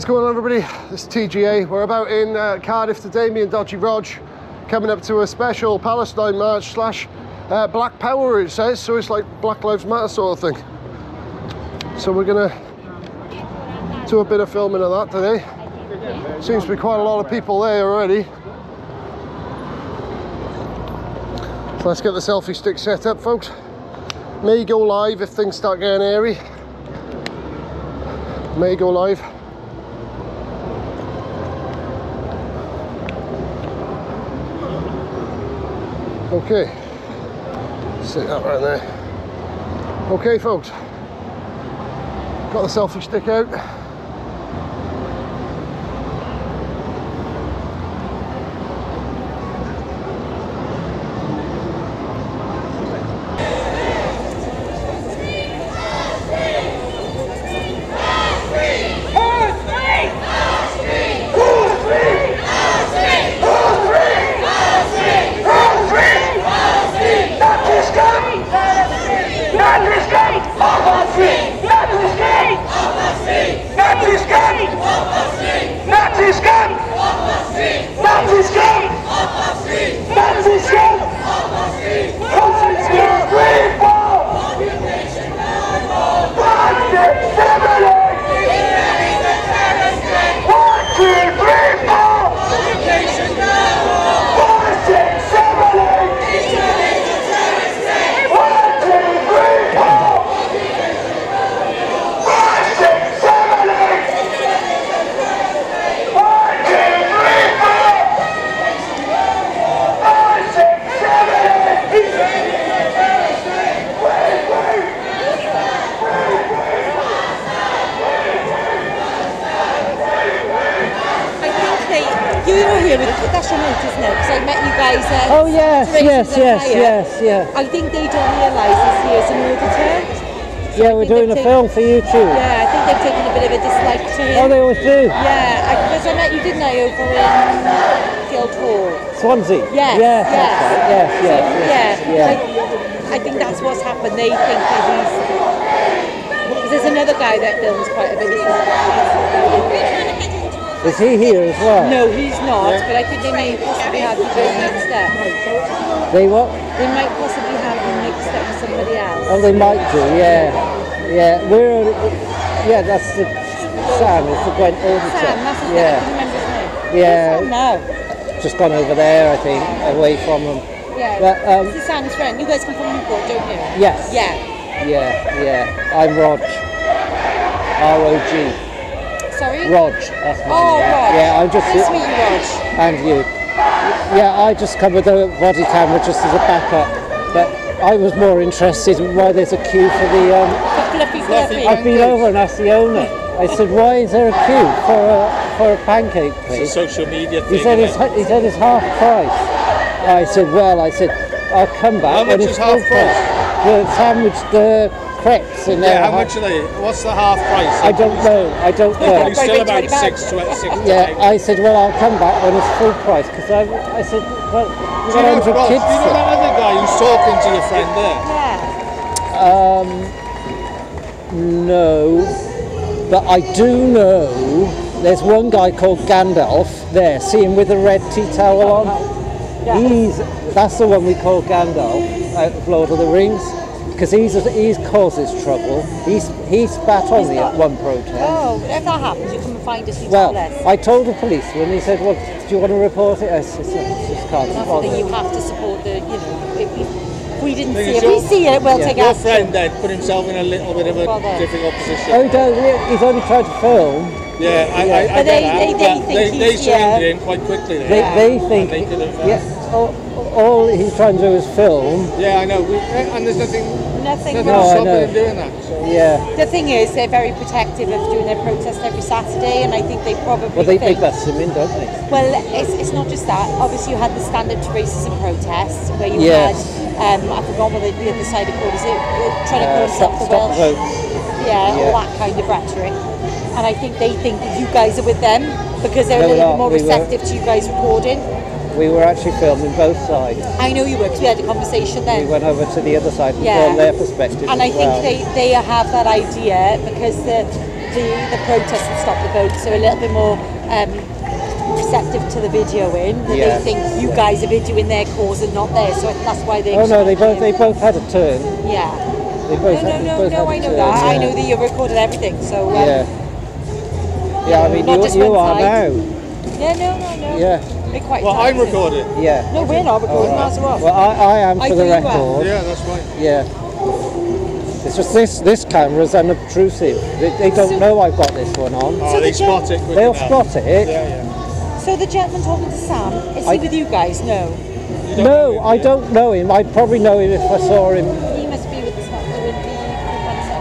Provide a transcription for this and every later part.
What's going on everybody? This is TGA. We're about in uh, Cardiff today, me and Dodgy Rog, coming up to a special Palestine march slash uh, Black Power it says, so it's like Black Lives Matter sort of thing. So we're gonna do a bit of filming of that today. Seems to be quite a lot of people there already. So let's get the selfie stick set up folks. May go live if things start getting airy. May go live. Okay, sit that right there. Okay, folks, got the selfie stick out. I think they, you were here with, that's your note, isn't it? Because I met you guys at Oh yes, yes, Directions of yes, Fire. yes, yeah. I think they don't realise this year's a an auditor. Yeah, we're doing a they've film for you too. Yeah, I think they've taken a bit of a dislike to him. Oh, they always do. Yeah, because I, met you, didn't I, over in Guildhall? Swansea. Yes, Yes, yes. right. Yes, yes, yes. Yeah, yeah. I, I think that's what's happened. They think that he's. Because there's another guy that films quite a bit. Is he here as well? No, he's not. But I think they may possibly have both mixed up. They what? They might possibly have you mixed step for somebody else. Oh, they might do. Yeah, yeah. We're yeah. That's the Sam. It's the Gwent auditor. Sam, that's his yeah, name. I can remember his name. Yeah. Sam now. just gone over there. I think away from them. Yeah. But, um, this is Sam's friend. You guys come from Newport, don't you? Yes. Yeah. Yeah, yeah. I'm Rog. R O G. Sorry? Rog. That's my Oh, name. Rog. Yeah, I'm just. Nice to meet you, Rog. and you. Yeah, I just come with a body camera just as a backup, but I was more interested in why there's a queue for the. Um, Fluffy, fluffy. I've been over and asked the owner. I said, why is there a queue for a for a pancake It's a social media thing. He said it's he said it's half price. I said, well, I said I'll come back How when much it's is full half price? The sandwich, the crepes, and yeah, how much are they? What's the half price? I don't know. I don't know. Probably still about 20 pounds. six, tw- six Yeah, eight. I said, well, I'll come back when it's full price because I, I said, well, we've Do you got know, 100 Ross, kids do you know that other guy who's talking to your friend there? Yeah. No, but I do know there's one guy called Gandalf there. See him with the red tea towel on? Yeah. He's that's the one we call Gandalf out of Lord of the Rings because he's he's causes trouble. He's he spat on me at one protest. Oh, if that happens, you come and find us, you Well, tell us. I told the policeman. He said, "Well, do you want to report it?" I said, "I just can't be That's the you have to support the, you know, if we, if we didn't Thing see is, it, we see it, we'll Yeah. take Your action. friend then put himself in a little bit of a Bother. difficult position. Oh, he does. he- He's only tried to film. yeah, I, Yeah. I, I But get they- that, they- they but think they, they he's- surrendered yeah. in quite quickly. There. They, they think. they have, uh, yeah. All, all he's trying to do is film. yeah, I know. We, and there's nothing, Nothing No, wrong. stopping know. doing that. Yeah. The thing is, they're very protective of doing their protest every Saturday, and I think they probably Well, they think. that's in, don't they? Well, it's, it's not just that. Obviously, you had the Stand Up to Racism protest where you Yes. had, um, I forgot what the, the other side of called is it, uh, trying to Uh, call stop, the stop the Welsh. votes. Yeah, Yeah. all that kind of rhetoric. And I think they think that you guys are with them because they're No, a little bit more We were- receptive to you guys recording. We were actually filming both sides. I know you were because we had a conversation then. We went over to the other side and Yeah. filmed their perspective And I think well. they, they have that idea because the the, the protest and stop the vote, so a little bit more um, receptive to the videoing. That Yeah. They think you guys are videoing their cause and not theirs, so that's why they. Oh no, they both they both had a turn. Yeah. They both No, had, no, no, no. I know turn, that. I know that you recorded everything. So. Um, Yeah. Yeah, I mean you, you are now. Yeah. No. No. No. Yeah, We're quite. Well, I'm tight. recording. yeah. No, we're not recording. That's what. Well, I, I am I for the thought uh, you record. Yeah, that's right. Yeah. It's just this this camera's unobtrusive. They, they don't So- know I've got this one on. Oh, So they the spot it They'll enough. spot it. Yeah, yeah. So the gentleman talking to Sam is I- he with you guys? No. No, I don't know him. I'd probably know him if I saw him. He must be with the with the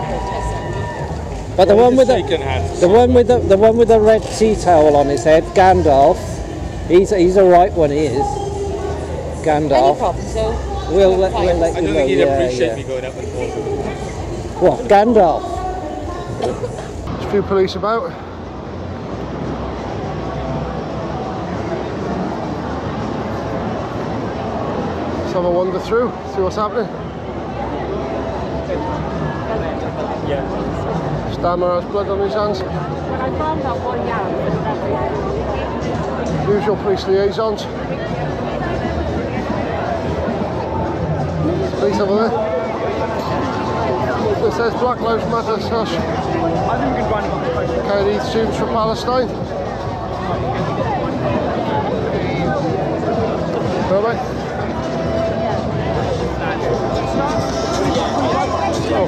protest. But the Well, one with the hands. the one with the the one with the red tea towel on his head, Gandalf. He's he's a right one. He is. Any Gandalf. problem? So We'll let, we'll let I you don't know. think he'd yeah, appreciate yeah. me going up and forth. What Gandalf? There's a few police about. Let's have a wander through, see what's happening. Yeah. Starmer has blood on his hands. Usual police liaisons. Police over there. It says Black Lives Matter slash Carry students for Palestine. All right. Oh,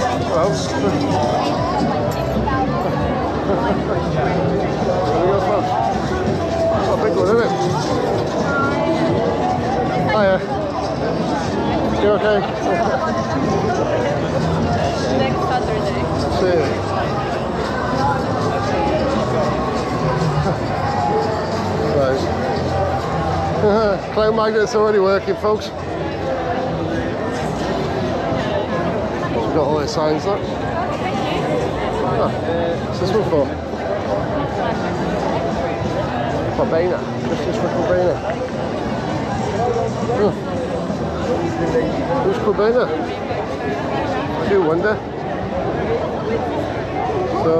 hello. big isn't it? Oh, Hiya. You okay? Next Saturday. See you. Right. Cloud magnet's already working, folks. We've got all their signs up. Ah, oh, what's this one for? Cobaina. Justice for Cobaina. Huh. Who's Cobaina? I do wonder. So,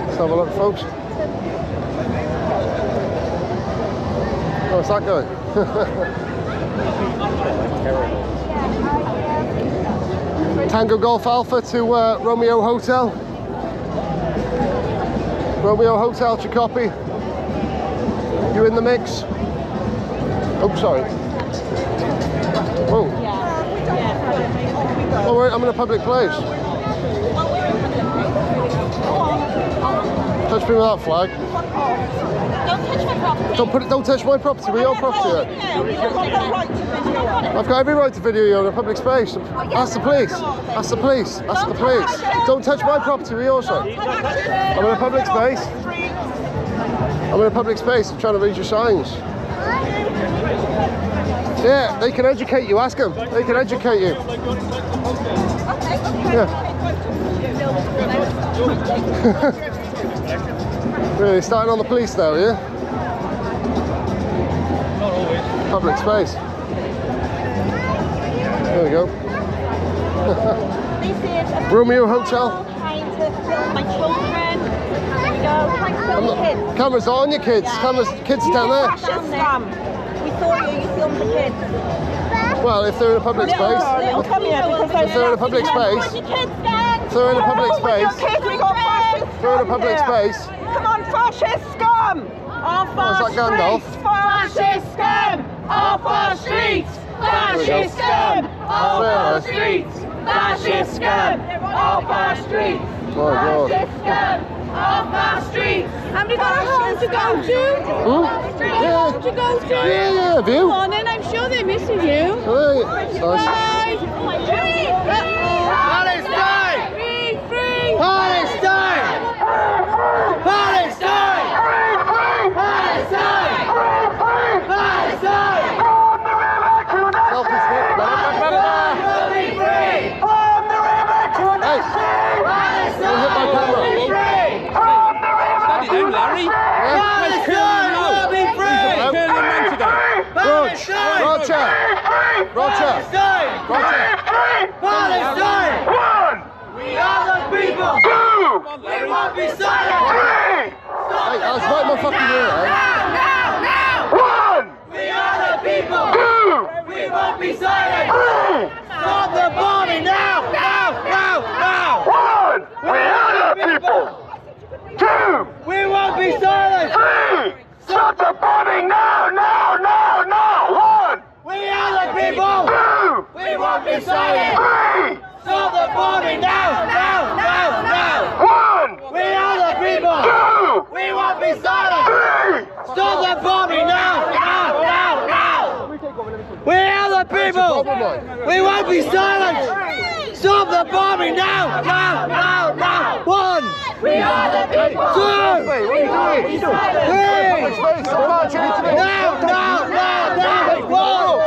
let's have a look, folks. How's that going? Tango Golf Alpha to uh, Romeo Hotel. Romeo Hotel, Chicopi. You in the mix? Oh, sorry. Oh. Wait, I'm in a public place. Touch me with that flag. Don't touch my property. Don't put it. Don't touch my property. With your property. I've got every right to video you in a public space. Ask the police. Ask the police. Ask the police. Don't touch my property yours, son. I'm in a public space. I'm in a public space. I'm trying to read your signs. Yeah, they can educate you. Ask them. They can educate you. Yeah. really, starting on the police though, yeah? Public space. There we go. Romeo Hotel. Go. Film the kids. Cameras on your kids. Cameras, kids are down there. Fascist scum. We saw you, you filmed the kids. Well, if they're in a public Little, space, little, come here because if they're in a public space, Put your kids down. if they're in a public space, Kids, we got fascist if they're in a public space, Come on, fascist scum! Off our streets, fascist scum! Off our streets, fascist scum! Off our streets, fascist scum! Off our streets, fascist scum! Off our streets! Have we got a home to go to? Hmm? Yeah. To go to? Yeah, yeah, have you? Come on in, I'm sure they're missing you. There you- Nice. Palestine! Free, free! Palestine! Palestine! Palestine! Palestine! Selfie stick. Blah, blah, blah, blah. We'll be free! Hey, don't hit my camera. Steady down, Larry. Palestine will be free! Turn your man today. Rog, Roger, Roger, Roger. Palestine! We are the people! Come on, Larry. won't be silent. Hey, I was right my fucking ear, eh? One. We are the people. Two. We won't be silent. Three. Stop the bombing now, now, now, now. One. We are the people. Two. We won't be silent. Three. Stop the bombing now, now, now, now. One. We are the people. We won't be silent. Three. Stop the bombing now, now, now, now. One. We are the people. Two. We won't be silent. Three. Stop the bombing now, now, now, now. We are the people. We won't be silent. Stop the bombing now, now, now, now. One. We are the people. Two. Hey, what are you doing? Three. Space, I'm marching into the... Now, now, now, now. One.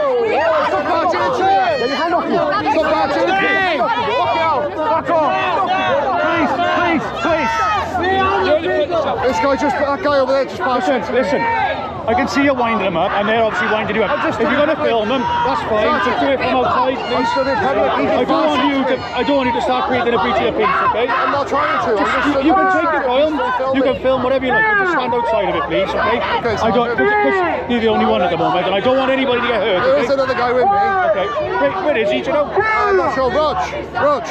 Stop marching into the... Get your hand off me. Stop marching into Three. the... Fuck out. Fuck off. Please, please, please. We are the people. This guy just... That guy over there just passed. Listen, listen. I can see you winding them up, and they're obviously winding you up. just If you're going to film them, that's fine. Just do it from outside, I'm please. stood in public. He I don't want you to. I don't want you to start creating a breach of the peace, okay? I'm not trying to. Just You, you can take the ah, film. You can film whatever you like. But just stand ah. outside of it, please, okay? Okay, so I don't. Because you're the only one at the moment, and I don't want anybody to get hurt. There is another guy with me. Okay. Where, where is he? Do you know? I'm not sure. Rog. Rog.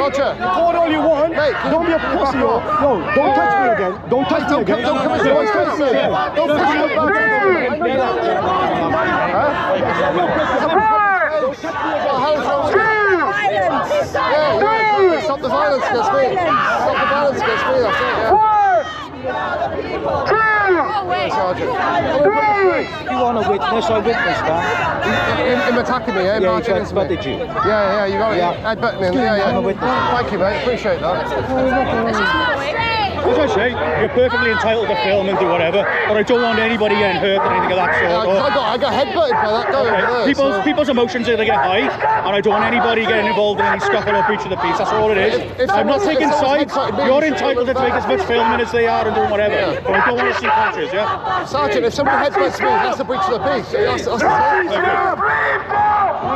Roger. Call all you want. Mate, don't be a pussy. No, don't touch me again. Don't touch me Don't come, again. don't come into my space, mate. Don't come into my Violence! Yeah, yeah, stop the violence against me. Stop the violence against me, that's it, yeah. Sergeant. You want a witness? I witnessed that. Him, him attacking me, eh? Yeah, marching he into me. butted you. Yeah, yeah, you got it. Yeah. Yeah. Headbutting him. Yeah, I'm a yeah. witness. Thank you, mate. Appreciate that. As I say, you're perfectly entitled to film and do whatever, but I don't want anybody getting hurt or anything of that sort. or- I got, I got headbutted by that guy there. People's so- people's emotions are they get high, and I don't want anybody getting involved in any scuffle or breach of the peace. That's all it is. If- if I'm not taking sides. You're entitled to take as much filming as they are and doing whatever. Yeah. But I don't want to see punches. Yeah. Sergeant, if somebody headbutts me, that's a breach of the peace. That's, that's the. Okay. Can you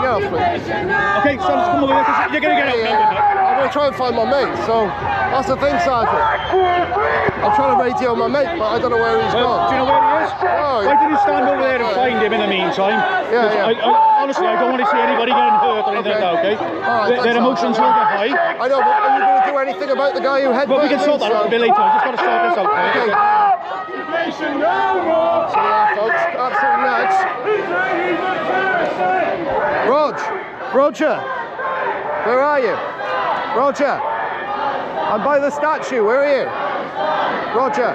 get off me? Okay, so come over here 'cause you're gonna get outnumbered. I'm going to try and find my mate, so that's the thing, Sergeant. I'm trying to radio my mate, but I don't know where he's Well, do you know where he is? Oh, Why did you stand over there and find him in the meantime? Yeah, yeah. I, I, honestly, I don't want to see anybody getting hurt or anything like that, okay? All right, their, their emotions will get high. I know, but are you going to do anything about the guy who headbutted But we can sort that out a bit later. I just got to sort this out. Okay. Okay. Occupation no more. So yeah, folks, absolutely nuts. Rog, Roger, where are you? Roger, I'm by the statue. Where are you? Roger.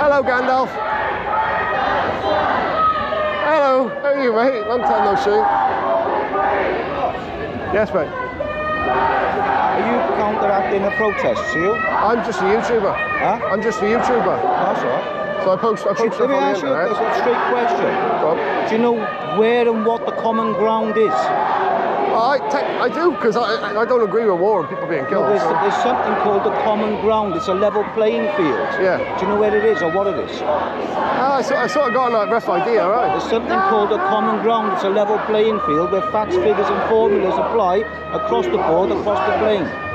Hello, Gandalf. Hello. How are you, mate? Long time no see. Yes, mate. Are you counteracting the protests, you? I'm just a YouTuber. Huh? I'm just a YouTuber. That's all right. So I post, I post Let me ask you a straight question. Do you know where and what the common ground is? I, I do, because I, I don't agree with war and people being No, killed. there's, so- there's something called the common ground. It's a level playing field. Yeah. Do you know where it is or what it is? Ah, I, sort, I sort of got a rough idea, right. There's something called a common ground. It's a level playing field where facts, figures, and formulas apply across the board, across the plane.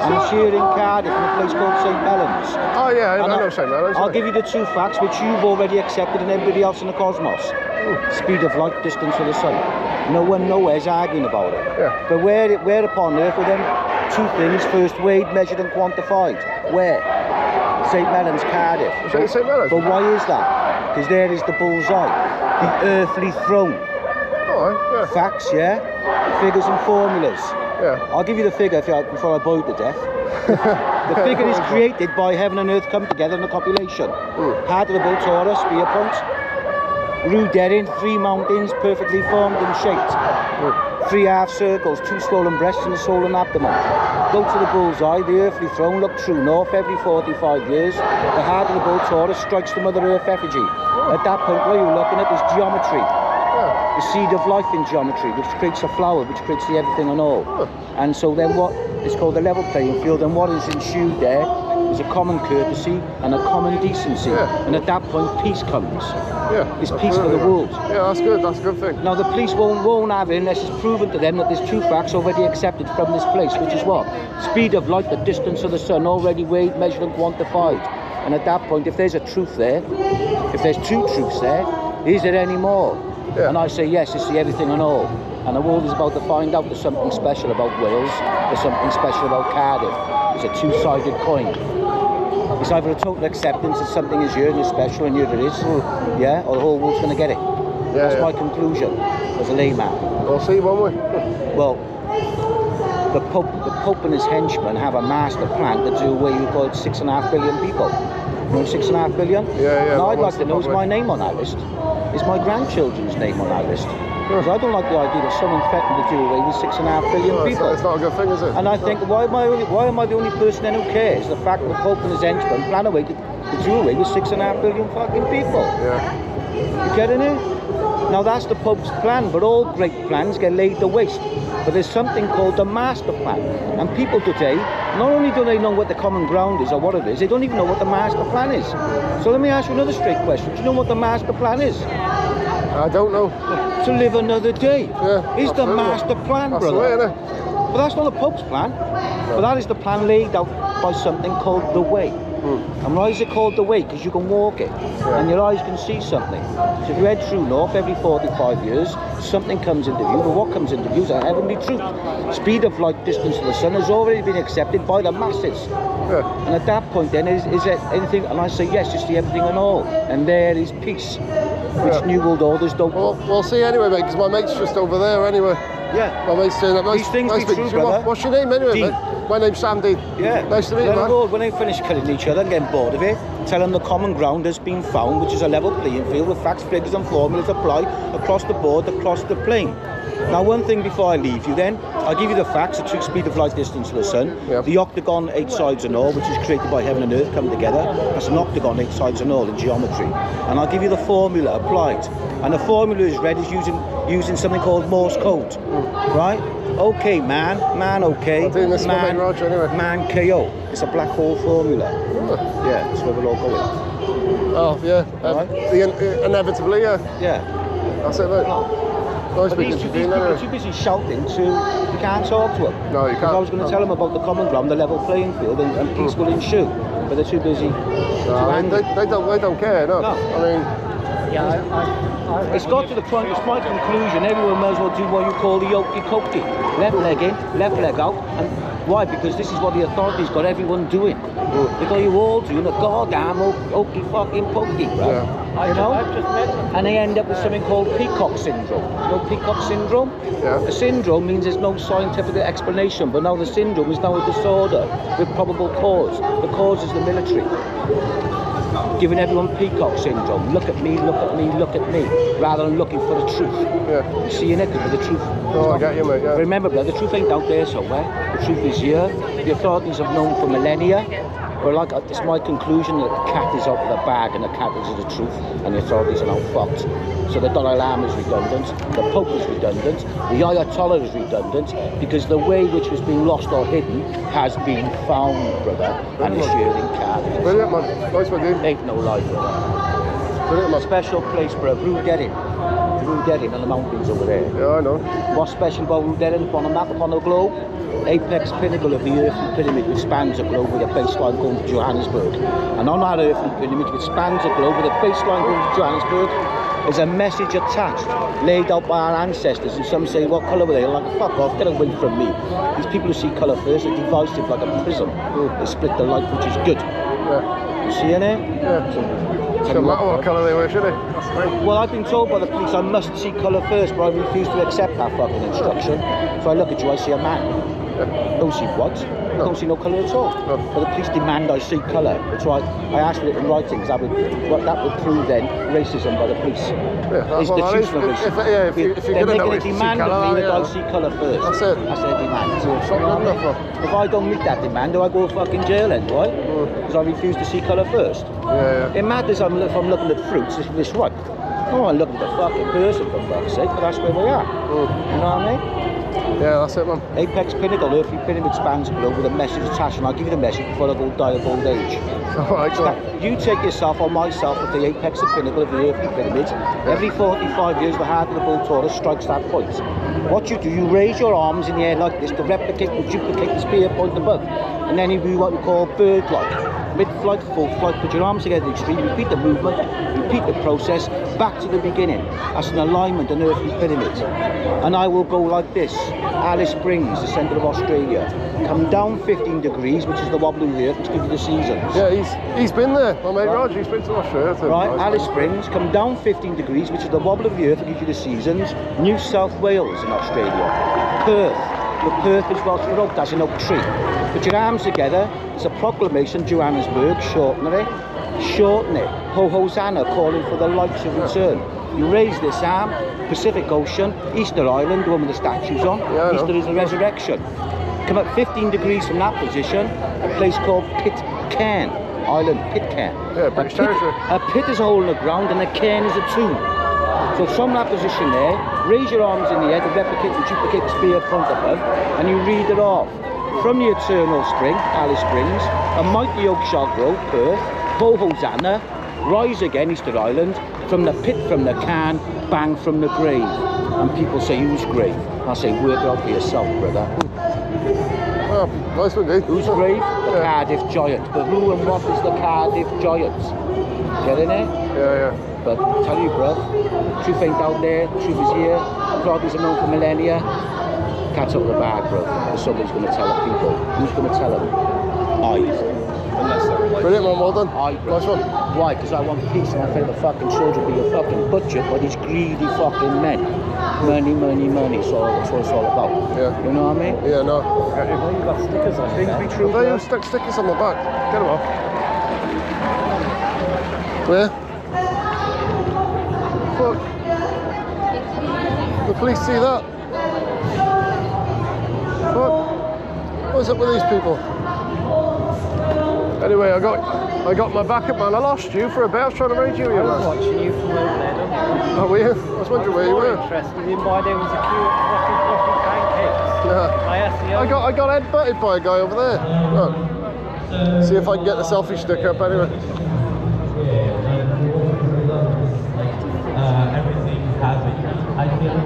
And it's here in Cardiff in a place called St Helens. Oh yeah, I, And I know St. Helens. I'll give you the two facts which you've already accepted and everybody else in the cosmos. Hmm. Speed of light, distance to the sun. No one nowhere's arguing about it. Yeah. But where, where upon earth were them two things first weighed, measured and quantified? Where? St. Helens, Cardiff. Is it St. Helens? But why is that? Because there is the bullseye. The earthly throne. All right, Facts, yeah? Figures and formulas. Yeah. I'll give you the figure if you, before I bore to death. the figure is created by heaven and earth come together in a copulation. Mm. Heart of the bull, Taurus, spear point. Rue Derin, three mountains perfectly formed and shaped. Mm. Three half circles, two swollen breasts and a swollen abdomen. Go to the bullseye, the earthly throne, look true north every 45 years. The heart of the bull Taurus strikes the Mother Earth effigy. At that point, what you're looking at is geometry the seed of life in geometry, which creates a flower, which creates the everything and all. And so then what is called the level playing field, and what is ensued there is a common courtesy and a common decency. Yeah. And at that point, peace comes. Yeah. It's peace for the world. Yeah, that's good. That's a good thing. Now, the police won't, won't have it unless it's proven to them that there's two facts already accepted from this place, which is what? Speed of light, the distance of the sun, already weighed, measured, and quantified. And at that point, if there's a truth there, if there's two truths there, is there any more? Yeah. And I say yes, it's the everything and all. And the world is about to find out there's something special about Wales, there's something special about Cardiff. It's a two-sided coin. It's either a total acceptance that something is here and it's special and here it is, hmm. yeah, or the whole world's going to get it. Yeah, That's yeah. my conclusion as a layman. We'll see, won't we? Well, the Pope, the Pope and his henchmen have a master plan to do away with about six and a half billion people. You know, six and a half billion? Yeah, yeah, Now, I'd like to know is my name on that list? Is my grandchildren's name on that list? Because I don't like the idea that someone threatened to do away with six and a half billion it's, people. not, it's not a good thing, is it? And I think, why am I, only, why am I the only person then who cares? The fact that the Pope and his henchmen plan away to, to do away with six and a half billion fucking people. Yeah. You getting it? Now that's the Pope's plan, but all great plans get laid to waste. But there's something called the master plan. And people today, not only do they know what the common ground is or what it is, they don't even know what the master plan is. So let me ask you another straight question. Do you know what the master plan is? I don't know. To live another day. Yeah, is the master plan, That's the brother. way? But that's not the Pope's plan. But that is the plan laid out by something called the way. Hmm. And why is it called the way? Because you can walk it and your eyes can see something. So if you head true north every 45 years, something comes into view. But what comes into view is a heavenly truth. Speed of light, distance to the sun has already been accepted by the masses. Yeah. And at that point, then, is, is there anything? And I say, yes, it's the everything and all. And there is peace, which Yeah. New World Orders don't. Well, we'll see anyway, mate, because my mate's just over there anyway. yeah. My mate's saying that. Nice, These things nice be true, brother. What's your name anyway, Dean. mate? My name's Dean. Yeah. Nice to meet you, man. When they finish killing each other and getting bored of it, tell them the common ground has been found, which is a level playing field with facts, figures, and formulas applied across the board, across the plane. Now, one thing before I leave you, then I'll give you the facts: the true speed of light, distance to the sun, Yep. the octagon, eight sides and all, which is created by heaven and earth coming together. That's an octagon, eight sides and all in geometry. And I'll give you the formula applied. And the formula is read as using using something called Morse code, right? Okay, man, man, okay, I'll do this man, Roger, anyway. man, KO. It's a black hole formula. Yeah, that's where we're all going. Oh, yeah. Um, Alright. the in- uh, inevitably, yeah. Yeah. That's it, mate. Nice But these, these people are too busy shouting to, you can't talk to them. No, you can't. I was going to No. tell them about the common ground, the level playing field, and, and peace will mm. ensue. But they're too busy. No, to I mean, they, they, don't, they don't care, no. No. I mean, Yeah, I, I, I It's got to the point, it's my conclusion, everyone may as well do what you call the okey cokey. Left leg in, left leg out. And why? Because this is what the authorities got everyone doing. They got you all doing a goddamn o- okey fucking pokey, bro. Yeah. You know? I've just met them. And they end up with something called peacock syndrome. You know peacock syndrome? Yeah. The syndrome means there's no scientific explanation, but now the syndrome is now a disorder with probable cause. The cause is the military. Giving everyone peacock syndrome. Look at me, look at me, look at me, rather than looking for the truth. yeah. You see in it, because the truth. Oh, I get you, mate, yeah. Remember, brother, the truth ain't out there somewhere. The truth is here. The authorities have known for millennia. But like, uh, it's my conclusion that the cat is out of the bag and the cat is the truth, and the authorities are now fucked. So the Dalai Lama is redundant, the Pope is redundant, the Ayatollah is redundant, because the way which was being lost or hidden has been found, brother, and it's here in Cardiff. Brilliant, man. Nice one, Dean. Ain't no lie, brother. Brilliant, man. Special place, bro. Rudeddin. Rudeddin on the mountains over there. Yeah, I know. What's special about Rudeddin upon a map upon the globe? Apex pinnacle of the earthen pyramid which spans the globe with a baseline going to Johannesburg. And on that earthen pyramid which spans the globe with a baseline going to Johannesburg is a message attached, laid out by our ancestors. And some say, what colour were they? Like, fuck off, get away from me. These people who see colour first are divisive like a prism. Mm. They split the light, which is good. Yeah. You see in it? Yeah. Matter what colour they were, should it? Well, I've been told by the police I must see colour first, but I refuse to accept that fucking instruction. So I look at you, I see a man. Don't oh, see what? I don't see no colour at all. No. But the police demand I see colour. That's why I asked for it in writing, because that would, well, that would prove then racism by the police. Yeah, that's Is what the that truth If- racism. if- yeah, if you- if you're They're gonna know making a demand of me that. I see colour first. That's it. That's their demand. it's not good I enough, If I don't meet that demand, do I go fucking jail then, right? Mm. Because I refuse to see colour first. Yeah, yeah. It matters I'm, if I'm looking at fruits, if it's ripe. Oh, I'm looking at the fucking person for fuck's sake, but that's where we are. Mm. You know what I mean? Yeah, that's it, man. Apex pinnacle, earthly pyramid spans below with a message attached, and I'll give you the message before I go die of old age. All right. That you take yourself or myself at the apex and pinnacle of the earthly pyramid. Every 45 years, the heart of the bull Taurus strikes that point. What you do, you raise your arms in the air like this to replicate and duplicate the spear point above. And then you do what we call bird-like. Mid-flight, full flight, put your arms together extreme, repeat the movement, repeat the process, back to the beginning. That's an alignment, an earthly pyramid. And I will go like this. Alice Springs, the centre of Australia. Come down 15 degrees, which is the wobble of the earth, which gives you the seasons. Yeah, he's he's been there. My mate Rog, he's been to Australia. Right, Nice, Alice. Springs, come down 15 degrees, which is the wobble of the earth that gives you the seasons. New South Wales in Australia. Perth. The Perth is Welsh for oak, that's an oak tree. Put your arms together, it's a proclamation, Johannesburg, shorten it. Shorten it. Ho Hosanna, calling for the lights of return. You raise this arm, Pacific Ocean, Easter Island, the one with the statues on. Yeah, Easter is the resurrection. Come up 15 degrees from that position, a place called Pitcairn Island, Pitcairn. Yeah, a British pit, territory. a pit is a hole in the ground and a cairn is a tomb. So from that position there, raise your arms in the air to replicate and duplicate the spear point above, and you read it off. From the eternal spring, Alice Springs, a mighty oak shall grow, Perth, Ho Hosanna, rise again, Easter Island, from the pit, from the can, bang from the grave. And people say, whose grave? I say, work it out for yourself, brother. Oh, nice one, eh? dude. Whose grave? The Cardiff Giant. But who and what is the Cardiff Giant? Getting it? Yeah, yeah. But tell you, bruv, truth ain't out there, truth is here. Prodigies are known for millennia. Catch up the bag, bro. But somebody's going to tell the people. Who's going to tell them? I. Brilliant, man. Well done. I, bro. Nice one. Why? Because I want peace and I think the fucking children be a fucking butchered by these greedy fucking men. Money, money, money. So that's what it's all about. Yeah. You know what I mean? Yeah, no. You've got stickers on Things be true. They stuck stickers on the back. Get them off. Where? Fuck. The police see that. Fuck. What's up with these people? Anyway, I got I got my backup man. I lost you for a bit. I was trying to radio you, I was man. watching you from over there, don't you? Oh, were you? I was wondering where you were. interested in why there was a queue at fucking fluffy pancakes. Yeah. I asked the I got I got head butted by a guy over there. Look. See if I can get the selfie stick up anyway. uh, everything happened. I feel.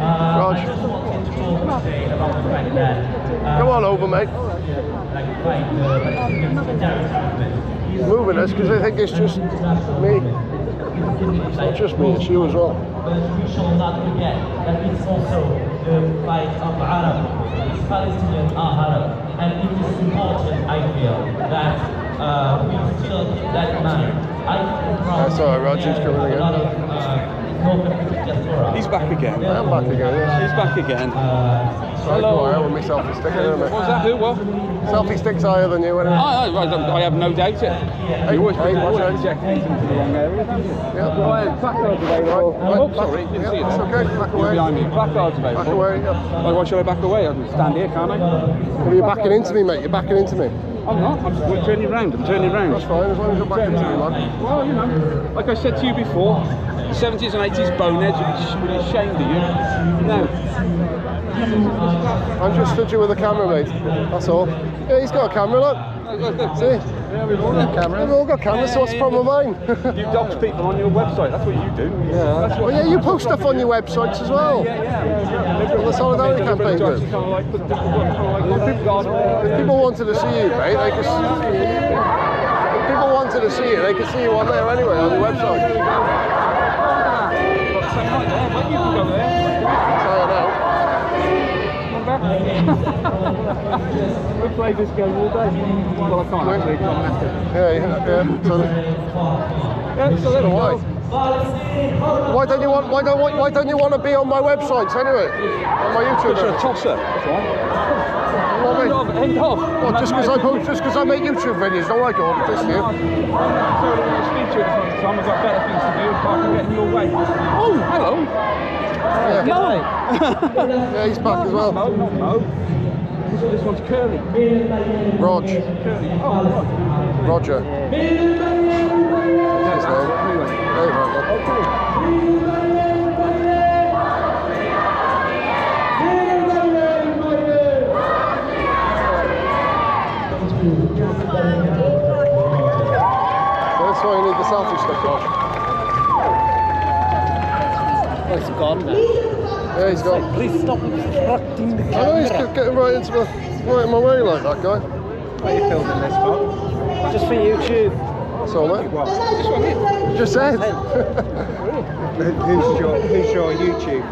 Uh, Raj. I just wanted to say about the fact that. Uh, Come on over, mate. Uh, moving us because they think it's just me. It's not just me, it's you as well. But we shall not forget that it's also the fight of Arab. Palestinians are Arab. And it is important, I feel, that uh, we still keep that mind. I That's all right, Roger's coming again. Lot of uh, North African diaspora. He's back again. I'm back again, yeah. He's back again. Sorry, go on, with my selfie stick anyway, What was that? Who? What? Selfie stick's higher than you anyway. I, I, I, I have no doubt it. Hey, You always, hey, you watch always out. project things into the wrong area, don't you? Yeah. Right, placards available. Right, Oh, back- sorry, didn't yeah, see you that's there. okay, back You're away. behind me. Placards available. Back away, yeah. Why, why should I back away? I can stand here, can't I? Well, you're backing into me, mate. You're backing into me. Oh, I'm not. I'm just turning round. I'm turning round. That's fine, as long as you're backing into me, man. Well, you know, like I said to you before, 70s and 80s boneheads would be ashamed of you. No. I'm just stood you with a camera, mate. That's all. Yeah, he's got a camera, look. See? Yeah, we've all got cameras. We've all got cameras, so what's the problem with mine? You dox people on your website. That's what you do. Yeah. That's well, what yeah, you post stuff on your websites as well. Yeah, yeah. Well, the solidarity campaign group. kind of like put different ones, kind of like If people, if people wanted to see you, mate, they could. If people wanted to see you, they could see you on there anyway on your website. Try it out. We've played this game all day. Well, I can't actually. I'm knackered. Yeah, yeah, yeah. So, Yeah, it's a little why? Why don't you want? Why don't? Why, why don't you want to be on my websites anyway? On my YouTube. You're a tosser. That's why. What, End of, end of. Just because I post, just because I make YouTube videos, don't like all of this here. So when I speak to you at the front time, I've got better things to do apart from getting your way. Oh, hello. Yeah. yeah, he's back as well. Mo, not Mo. This one's Curly. Rog. Curly. Oh, Rog. Roger. Yeah. That's that's why you need the selfie stick, Bob. Well, it's gone now. Yeah, he's got. Please stop obstructing the I know he's getting right into my, right in my way like that guy. Why are you filming this for? Just for YouTube. That's all, mate. Just said. Who's your, who's your YouTube?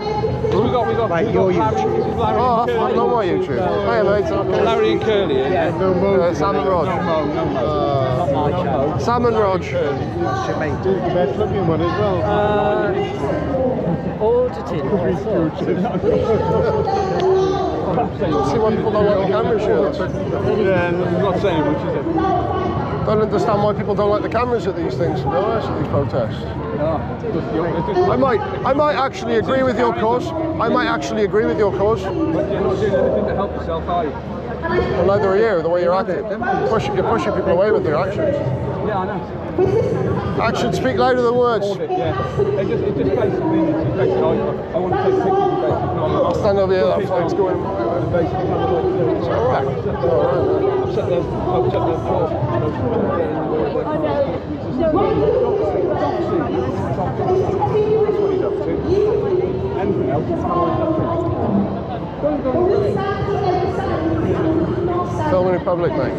We got, we got, Like we your got Larry, YouTube. Larry Oh, and that's Curly. not my YouTube. Hey, mate. Okay. Larry and Curly, yeah? No more. Uh, Sam and Rog. No, no, no, no. Uh, My channel. Sam and Rog. What's your mate? Do the best looking one as well. Uh, auditing. See why people don't like the cameras here. Yeah, I'm not saying much, is it? Don't understand why people don't like the cameras at these things, to be honest, at these protests. No. Just, you know, it's just, I might, I might actually agree with your cause. I might actually agree with your cause. but you're not doing anything to help yourself, are you? Well, neither are you, the way you're acting. You're pushing, you're pushing people away with your actions. Yeah, I know. Actions speak louder than words. Yeah. It just, it just basically it's basically, I, I want to take pictures of basically Stand over here, that going. Basically, kind of like, It's all right. It's all right. I've set their, I've set their. Anything else? Filming in public, mate.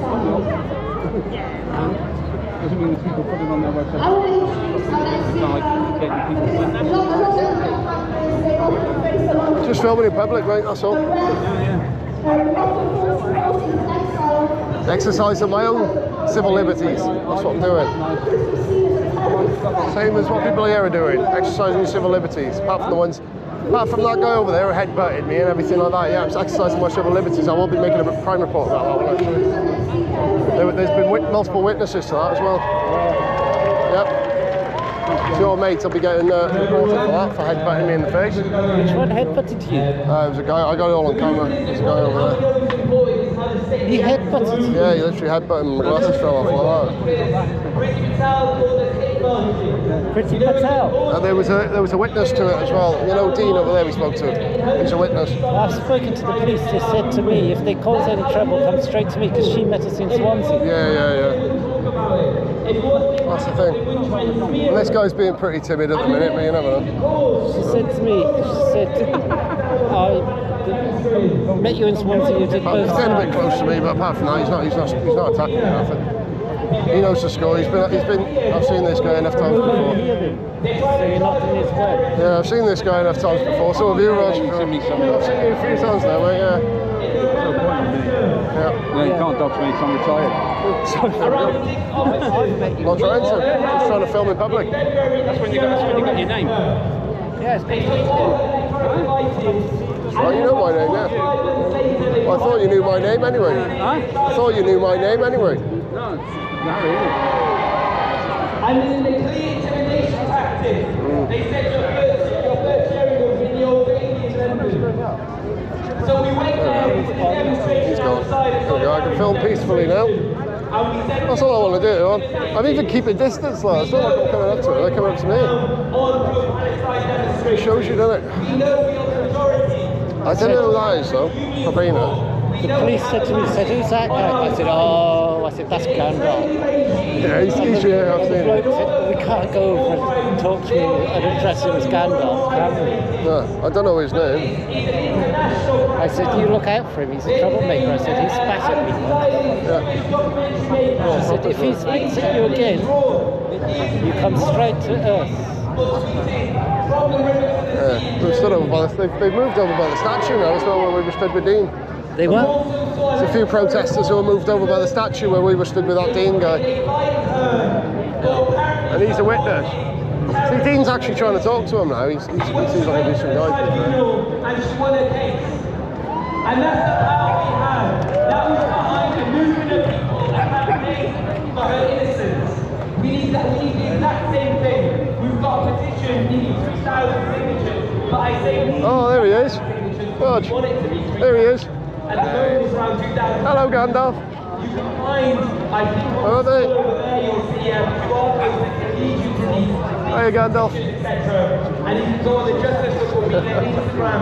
Doesn't mean that people put it on their website. It's not like getting people. Just filming in public, right? that's all. Exercising my own civil liberties. That's what I'm doing. Same as what people here are doing, exercising civil liberties. Apart from the ones, apart from that guy over there who headbutted me and everything like that. Yeah, I'm exercising my civil liberties. I will be making a crime report about that one actually. There, has been wit- multiple witnesses to that as well. Yep. So your mates will be getting uh, reported for that for headbutting me in the face. Which one headbutted you? Uh, it was a guy. I got it all on camera. There's a guy over there. He headbutted you? Yeah, he literally headbutted him. Glasses fell off like Priti Patel. that. And there was a there was a witness to it as well. You know, Dean over there we spoke to. He's a witness. I've spoken to the police. They said to me, if they cause any trouble, come straight to me because she met us in Swansea. Yeah, yeah, yeah. That's the thing. This guy's being pretty timid at the minute, but you never know. She said to me, she said, I met you in Swansea. You did both He's getting a bit close to me, but apart from that, he's not. He's not. He's not attacking me. or Nothing. He knows the score. He's been. He's been. I've seen this guy enough times before. So you're not in his. Yeah, I've seen this guy enough times before. So have you, Rog? You've seen me some. I've seen you a few times now, mate. Yeah. Yeah. Yeah, you can't dox me, I'm retired. Not trying to. Just trying to film in public. That's when you got, that's when you got your name. Yeah, it's been Oh, you know my name, yeah. Well, I thought you knew my name anyway. I thought you knew my name anyway. No, isn't it? And in the clear intimidation tactic, they said your first, your first showing was in the old Indian London. So we went there with the He's demonstration gone. outside There we go. I can film peacefully now. we That's all I want to do. I'm, I'm even keeping distance, like. It's not like I'm coming up to it. They're coming up to me. It shows you, doesn't it? We know we are the majority. I don't know who that is, though. Fabina. The police said to me, said, who's that guy? I said, oh, I said, that's Gandalf. Yeah, he's, he's yeah, I've seen it. said, we can't go over and talk to you and address him as Gandalf, can we? No, I don't know his name. I said, you look out for him, he's a troublemaker. I said, he spat at me. Yeah. I said, if he spits at you again, you come straight to earth. Yeah. We've stood over by the, they've, they've moved over by the statue now as well where we were stood with Dean. They were? There's a few protesters who are moved over by the statue where we were stood with that Dean guy. And he's a witness. See, Dean's actually trying to talk to him now. He's, he's, he seems like a decent guy. to be fair. And she won a case. And that's the power we have. That was behind the movement of people that campaigned for her innocence. We need that. We need the exact same thing. We've got a petition. We need 3,000 Oh, there he is. There he is. And the vote is around 2,000. Hello, Gandalf. You can find, I think, Are they? over there, you'll see QR codes that can lead you to these Hiya, Gandalf. And you can go on the Justice for Cobaina Instagram,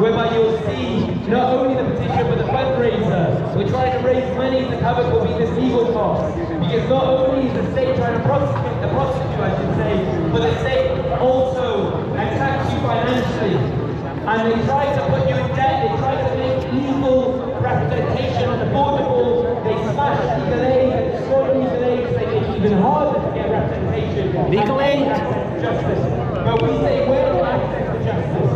whereby you'll see not only the petition but the fundraiser. We're trying to raise money to cover Corbina's legal costs. Because not only is the state trying to prosecute, the prosecutor I should say, but the state also financially. And they try to put you in debt, they try to make legal representation unaffordable, they slash legal aid and destroy legal aid, they make it even harder to get representation. Legal aid? Justice. But we say, where do access to justice?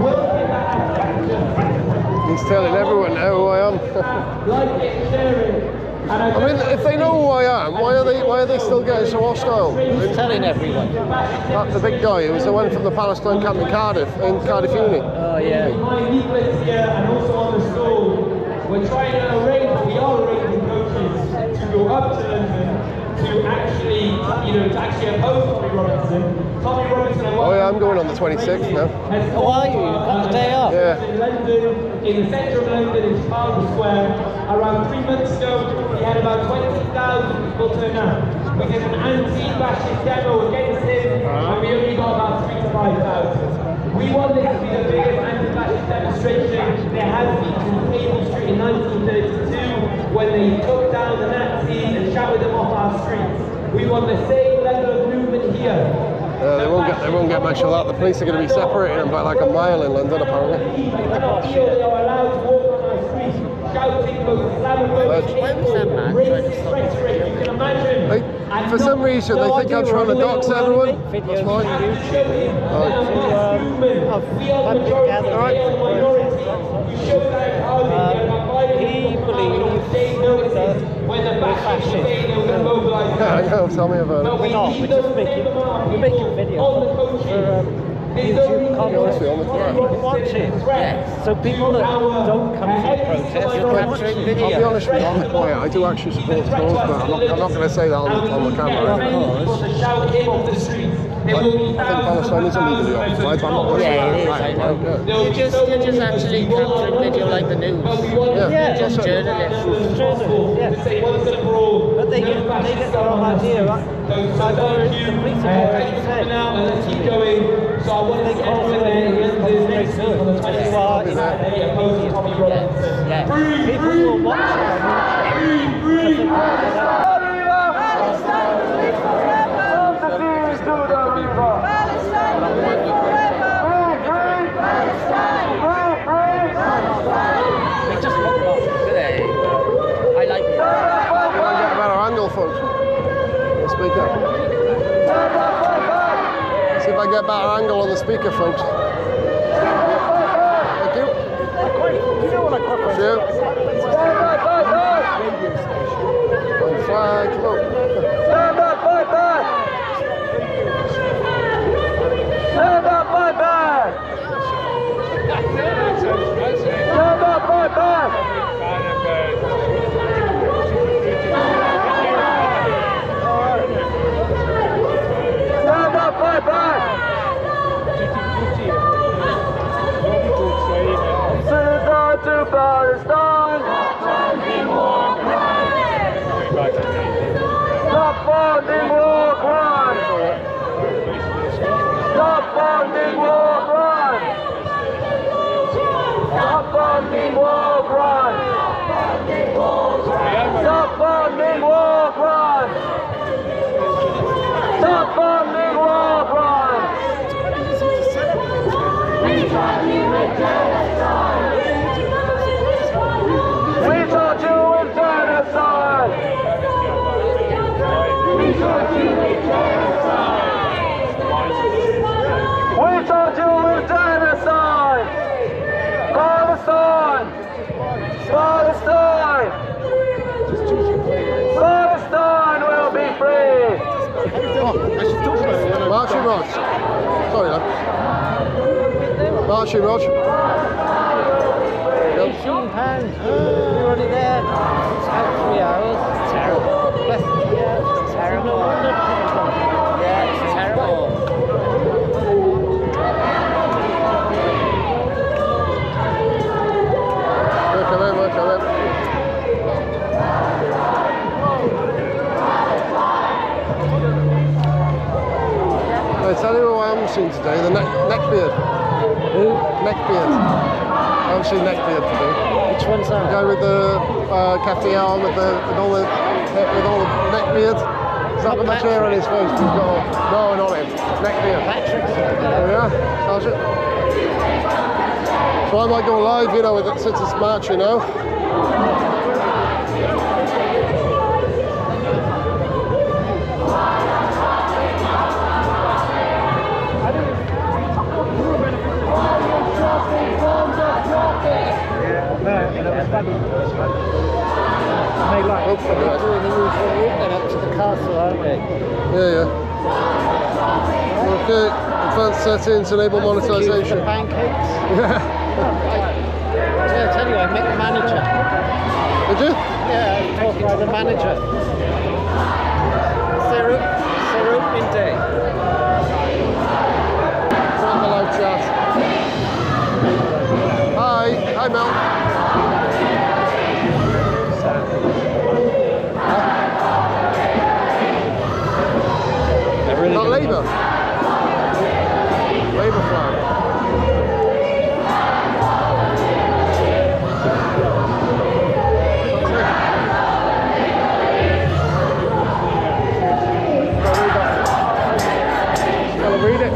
Where access to justice? He's telling everyone now who I am. Like it, sharing. And I I mean, if they know who I am, why are they why are they still getting so hostile? He's telling everyone. That, the big guy who was the one from the Palestine camp in Cardiff, in Cardiff Uni. Oh yeah. My leaflets here and also on the stall, we're trying to arrange, we are arranging coaches to go up to London to actually, you know, to actually oppose Tommy Robinson. Tommy Robinson, I Oh yeah, I'm going on the 26th now. has Oh, are you? You've got the day off? Yeah. in London, in the centre of London, in Trafalgar Square. Around three months ago, he had about 20,000 people turn up. We did an anti-fascist demo against him, uh-huh. and we only got about three to 5,000. We want this to be the biggest anti-fascist demonstration there has been in Cable Street in 1932, when they took down the Nazis and shouted them off our streets. We want the same level of movement here. Uh, they won't get they won't get much of that. The police are going to be separating them by like a mile in London apparently. They are allowed to walk on our streets, shouting both Islamophobic, hateful, racist rhetoric. You can imagine. They, And for some reason, they think I'm trying to dox everyone. That's Videos fine. on YouTube to of We are the public majority, gatherings. they are the minority. You show that how they are about violence he believes on state notices that when the we're fascists were fascist. saying they were going to mobilise. Yeah, know. Tell me about it. we We're not, need we're just making- same amount we're making people videos for, um, YouTube content. Honestly, on the Yeah, you can watch it. Yeah. So people that don't come to the protest, you're capturing I'll be honest with you, I'm quiet. I do actually support the cause, but I'm not, not going to say that on, on the camera. There will be I think Palestine is illegally occupied, but not to say Yeah, it is, I know. You're just, you're just actually capturing video like the news. Yeah. Yeah. Just journalists. Journalists, yeah. But they get, they get the wrong idea. right? I've already, the police have already said So I want to get call everyone for there the in London next week on the And you 26th. are in Saturday, opposing Tommy Robinson. Yeah. People will watch it on YouTube. They just look off, do they? I like it. You want to get a better angle, folks? The speaker. See if I get a better angle on the speaker, folks. Thank you. Shoot. One flag, look. Marching Rog. Sorry, lad. Marching. Eighteen pounds. We were only there about three hours. It's terrible. Seen today, the neck, neckbeard. Who? Neckbeard. I haven't seen neckbeard today. Which one's The that? guy with the uh, cafe arm with the with all the with all the neckbeard. He's not got much hair on his face. He's got no, not him. Neckbeard. Patrick. There we are. It. So I might go live, you know, with it since it's March, you know. They like Oops, they're sorry. doing the usual castle, aren't they? Yeah, yeah. Okay, advanced settings, enable monetization. pancakes. Yeah. Yeah, I tell you, I met the manager. Did you? Yeah, I talking to the manager. It's their, op- it's their opening day. I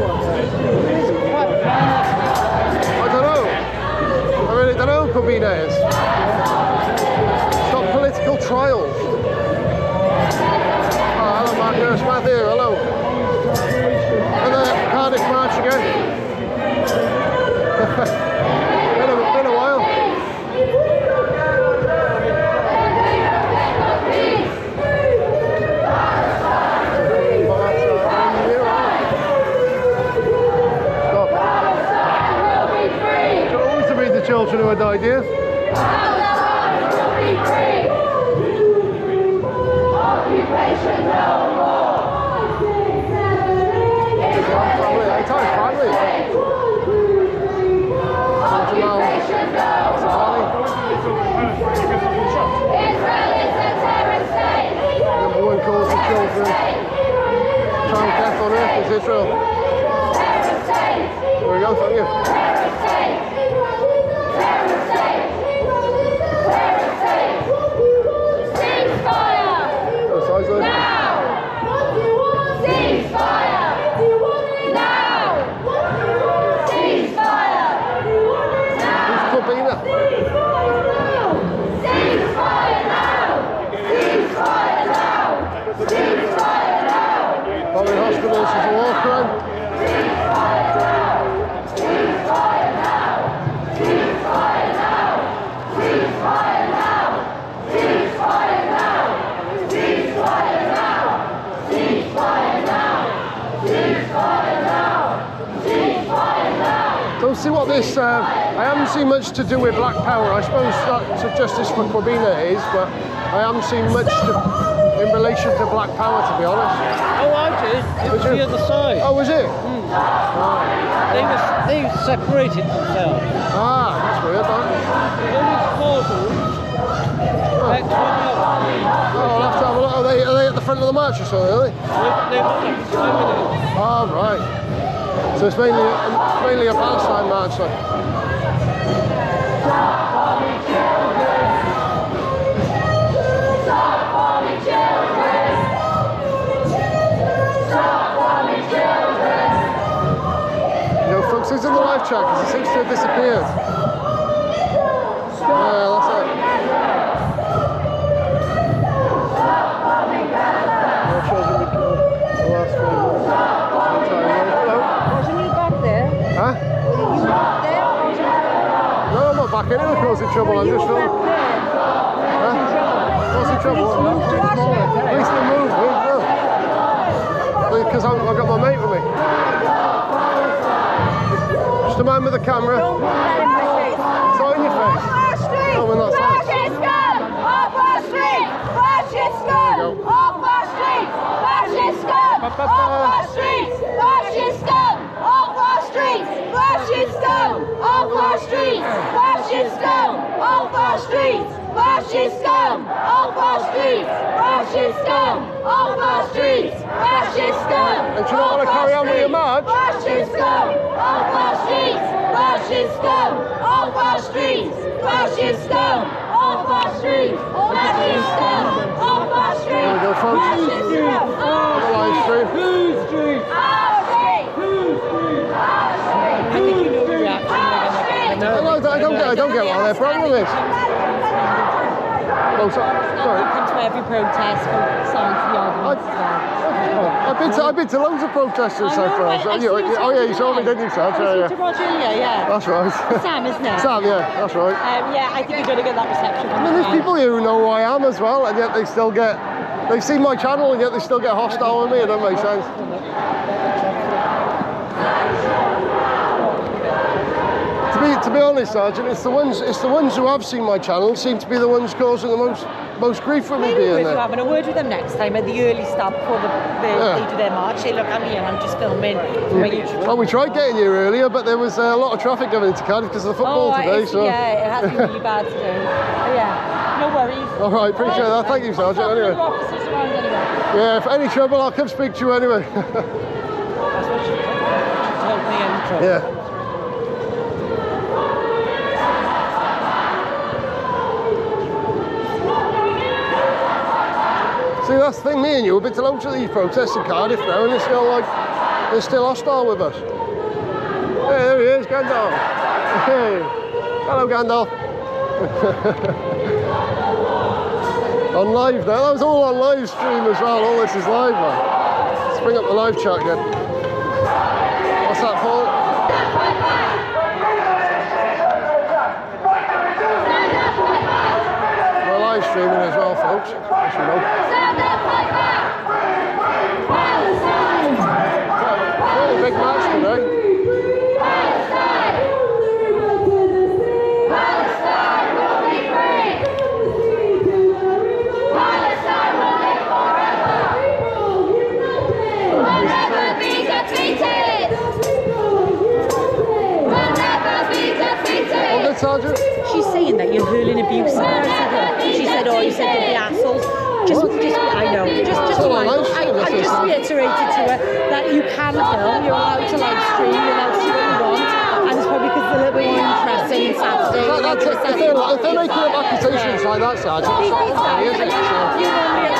don't know. I really don't know who Cobaina is. Not political trials. Oh, ah, hello, Mark Matthew. Hello. And the Cardiff March again. been, a, been a while. But that's, uh, you know, Stop. Don't always to read the children who had died here. Family, I tell you, family. Number one cause of children. Child death on earth is Israel. There we go, thank you. This. Uh, I haven't seen much to do with Black Power. I suppose that's a justice for Cobaina is, but I haven't seen much to, in relation to Black Power, to be honest. Oh, I did. It was you? the other side. Oh, was it? They was they separated themselves. Ah, that's weird. That. Only Causal. Next one up. Oh, I'll have to have a look. Are they, are they at the front of the march or something? Are they? They, they like feminine. Oh, right. So it's mainly it's mainly a Palestine march. Then. No, folks, who's in the live chat? Because it seems to have disappeared. Yeah, he- I'm not back in it. causing trouble. I'm You just were filming. Huh? Causing trouble. Moved to us. Police can move. move. Because I've got my mate with me. Just a man with a camera. Put that in. It's on your face. Oh, we're not scum! Off our street! Fascist scum! Go. Off our street! Fascist scum! Ba, ba, Off ba. our streets! Fascist scum! Off our streets! Fascist scum! Off our streets! Fascist scum! Off our streets! Fascist scum! Off our streets! Fascist scum! Off our streets! Fascist scum! And do you not want to carry on with your march? Fascist scum off our streets. Fascist scum off our streets. Fascist scum off our streets. Fascist scum off our streets. There we go, folks. Fascist scum On the live stream. Whose streets? Our streets. Whose streets? Our streets. I think you know the reaction. Like, No, no, I don't get, I don't get what their problem is. Oh, so, sorry. come to every protest for silence the arguments. I've been to, I've been to loads of protesters I so far. I- So, you- oh yeah, you saw me, didn't you, Sam? Yeah, yeah. to Roger earlier, yeah. That's right. Sam, isn't it? Sam, yeah, that's right. Um, yeah, I think you're going to get that reception I mean, there's people here who know who I am as well, and yet they still get, they've seen my channel, and yet they still get hostile with me. It doesn't make sense. To be, to be honest, Sergeant, it's the ones, it's the ones who have seen my channel seem to be the ones causing the most, most grief for me Maybe being there. having a word with them next time at the early start before the, the, Yeah. they do their march. Say, look, I'm here and I'm just filming my Well, we tried getting here earlier, but there was uh, a lot of traffic going into Cardiff because of the football oh, today. So. yeah, it has been really bad today. But yeah, no worries. All right, appreciate that. Thank you, Sergeant. Anyway. the officers around anyway. Yeah, if any trouble, I'll come speak to you anyway. That's what she told me in trouble. yeah. See, that's the thing, me and you, we've been to loads of these protests in Cardiff now, and they're still like, they're still hostile with us. Hey, there he is, Gandalf. Hey, hello, Gandalf. on live now, that was all on live stream as well, all this is live, man. Let's bring up the live chat again. What's that, Paul? We're live streaming as well, folks. As you know. Really big match today. All good, Sergeant? She's saying that you're hurling abuse at her. She said, oh, you said they'd be assholes. Just, just, I know. Just, just It's like, I, stream, I just reiterated to her that you can film, you're allowed to live stream, you're allowed to do what you want, and it's probably because they're a little bit more interesting on Saturday. That, that's it. If they're, if they're making up accusations like that, Sergeant, it's These, not these funny, guys, is it? So, you normally,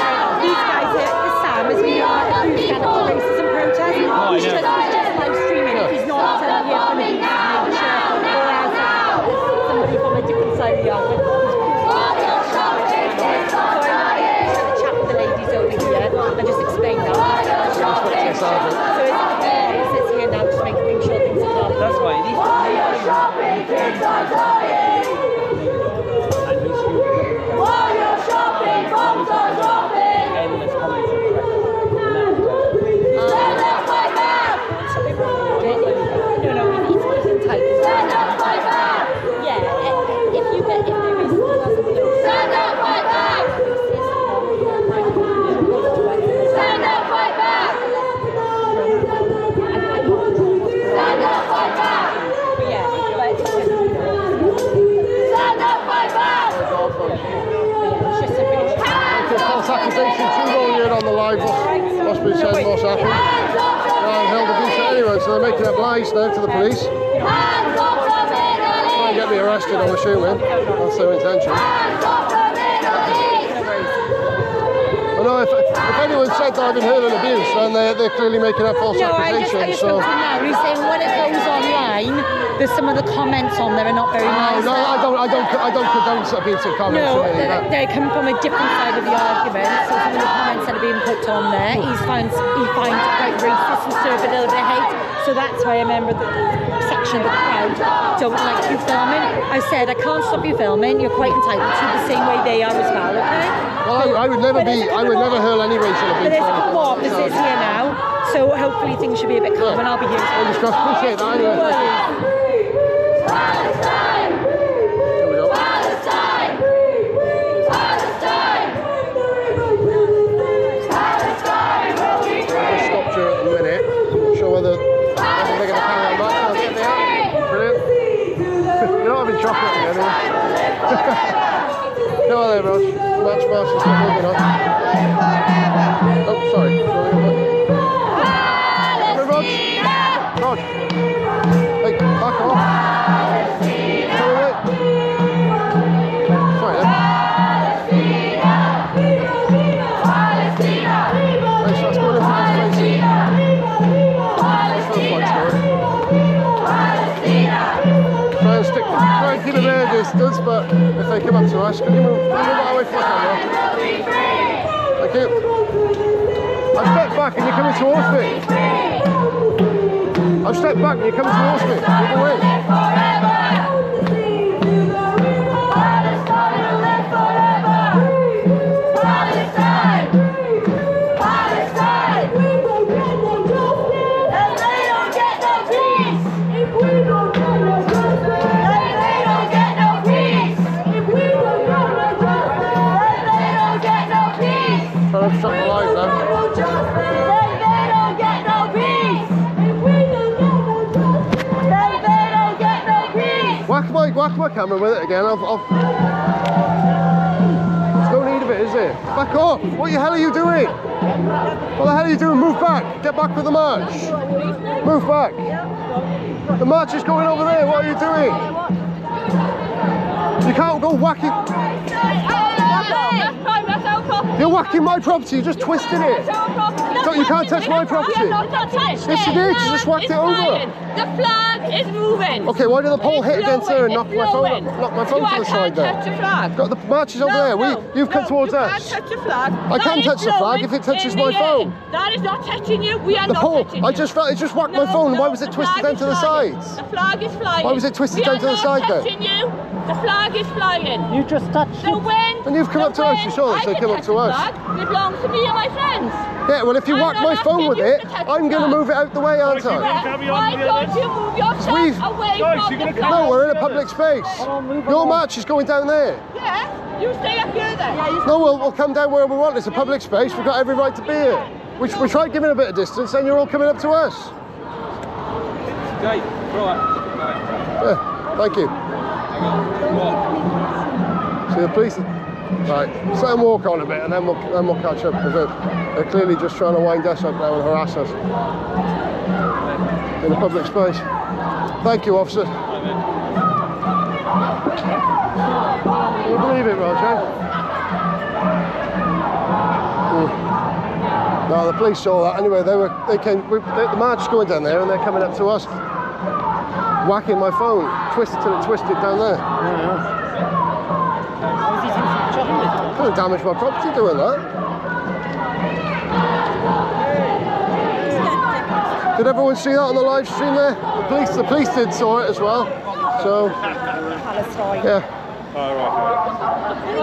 these guys, uh, Sam is being accused kind of racism protest. he's, I what's been said, what's happened. Hands off the Ryan held abuse anyway, so they're making up lies now to the police. Hands off the Middle Try and get me arrested, I'm assuming. That's their intention. Hands off the Middle East! I know if, if anyone said that I've been hurling abuse, then they're, they're clearly making up false No, I just, I just So, spoke to him now. He's saying when it goes online, there's some of the comments on there are not very ah, nice. no, I don't, I don't, I don't condone abusive comments No, anything they're, they're coming from a different side of the argument. So some of the comments that are being put on there, he's finds he finds quite racist and up a little bit of hate. So that's why a member of the section of the crowd don't like you filming. I said I can't stop you filming. You're quite entitled to the same way they are as well. Okay? Well, I, I would never be, I would never hurl any racial But abuse. there's a couple more officers here now, so hopefully things should be a bit calm, and I'll be here. Fingers crossed, appreciate that anyway. Come on then, Rog. Match match is moving on. Oh, sorry. Sorry, up can you move, the camera? Thank you. I've stepped back and you're coming towards me. I've stepped back and you're coming towards me. Away. My, camera with it again. I've, I've... There's no need of it, is there? Back off! What the hell are you doing? What the hell are you doing? Move back! Get back with the march! Move back! The march is going over there. What are you doing? You can't go whacking. You're whacking my property. You're just twisting it. No, you can't touch my property. Yes, you did. You just whacked it over. The flag is moving. Okay, why did the pole hit against there and knock my phone, blowing. knock my phone You to the can't side there? touch the flag. Got the match is over No, there. no, we, you've come towards you us. can't touch the flag. I That can touch the flag if it touches my the air. phone. That is not touching you. We are The not pole. touching I just felt it just whacked my No, phone. Why was it twisted flag down to the flying. sides? The flag is flying. Why was it twisted we down to the side then? touching. The flag is flying. You just touched The wind. And you've come the up to us, you saw us, I they can came up to us. Flag. It belongs to me and my friends. Yeah, well, if you I'm whack my phone with it, I'm going to move it out the way, aren't I? Yeah. Why don't you move yourself We've- away Guys, from you're the gonna flag? No, we're in a public space. Your match is going down there. Yeah, you stay up here then. Yeah, No, we'll, we'll come down where we want. It's a public space. We've got every right to be here. We, we tried giving a bit of distance, and you're all coming up to us. Dave, right. Yeah, thank you. See the police. Right, let them walk on a bit, and then we'll then we'll catch up because they're, they're clearly just trying to wind us up now and harass us in a public space. Thank you, officer. Can you believe it, Roger? Mm. No, the police saw that. Anyway, they were they came. We, they, the march is going down there, and they're coming up to us, whacking my phone, twisted till it twisted down there. Could have damaged my property doing that. Did everyone see that on the live stream there? The police, the police did saw it as well. So, yeah.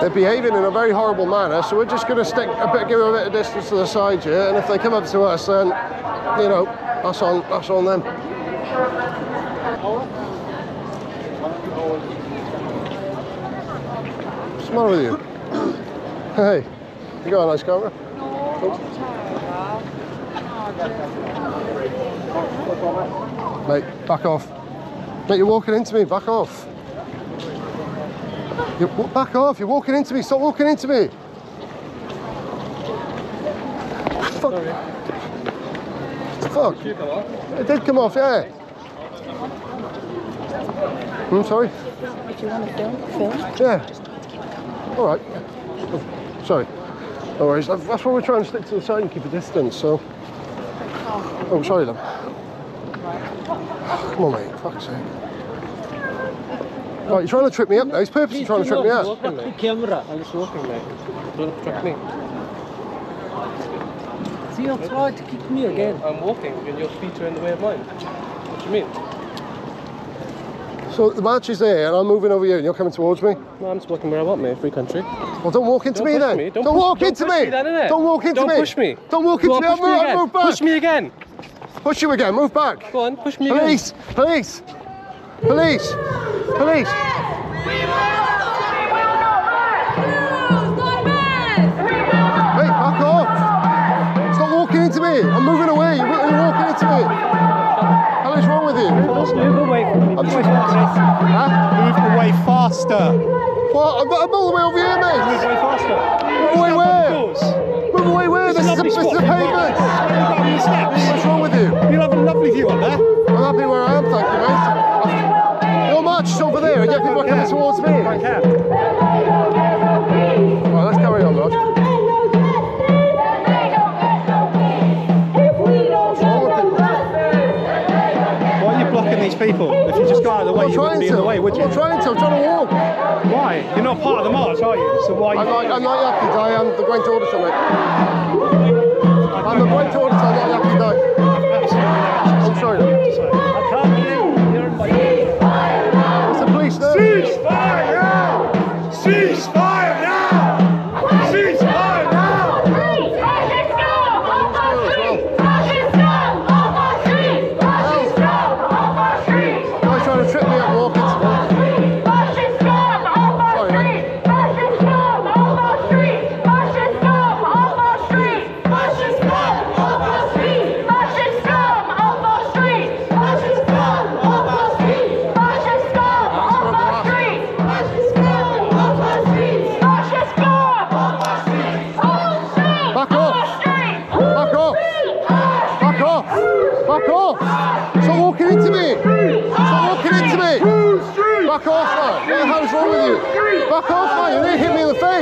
They're behaving in a very horrible manner, so we're just going to stick a bit, give them a bit of distance to the side here, and if they come up to us, then you know that's on that's on them. What's the matter with you? Hey, you got a nice camera. Mate, back off. Mate, you're walking into me. Back off. You back off. You're walking into me. Stop walking into me. Fuck. Fuck. It did come off, yeah. Hmm, sorry? If you want to film, film. Yeah. All right. Sorry. No worries. That's that's why we're trying to stick to the side and keep a distance, so. Oh, sorry, love. Come on, mate. Fuck's sake. Right, you're trying to trip me up now. He's purposely trying to trip me up. The camera. I'm just walking, mate. Don't trip me. See, you're trying to kick me again. I'm walking and your feet are in the way of mine. What do you mean? So the match is there, and I'm moving over here, and you're coming towards me. No, I'm just walking where I want, mate. Free country. Well, don't walk into Don't me then. me. Don't Don't, push- walk don't into me. me then. Don't walk into Don't me. push me. Don't walk into me. push me again. Move back. Push me again. Push you again. Move back. Go on, push me again. Police. Police. Police. Police. We will! We will go back! Hey, back off. Stop walking into me. I'm moving away. You're walking into me. Hell is wrong with you? Move away from me. I'm just, huh? Move away faster. What? I'm, I'm all the way over here, mate. Move away faster. Move away where? Move away where? This, is, a, this is a pavement. What's wrong with you? You'll have a lovely view up there. I'm happy where I am, thank you, mate. Your march is over there, and yet people are coming towards me. I can. Would you? I'm trying to. I'm trying to walk. Why? You're not part of the march, are you? So why? I'm not, I'm not Yaki Dai, I'm the Gwent Auditor, mate. I'm the Gwent Auditor, not Yaki Dai. I'm sorry. I can't hear you. You're in my. It's the police there. Ceasefire now! Ceasefire now!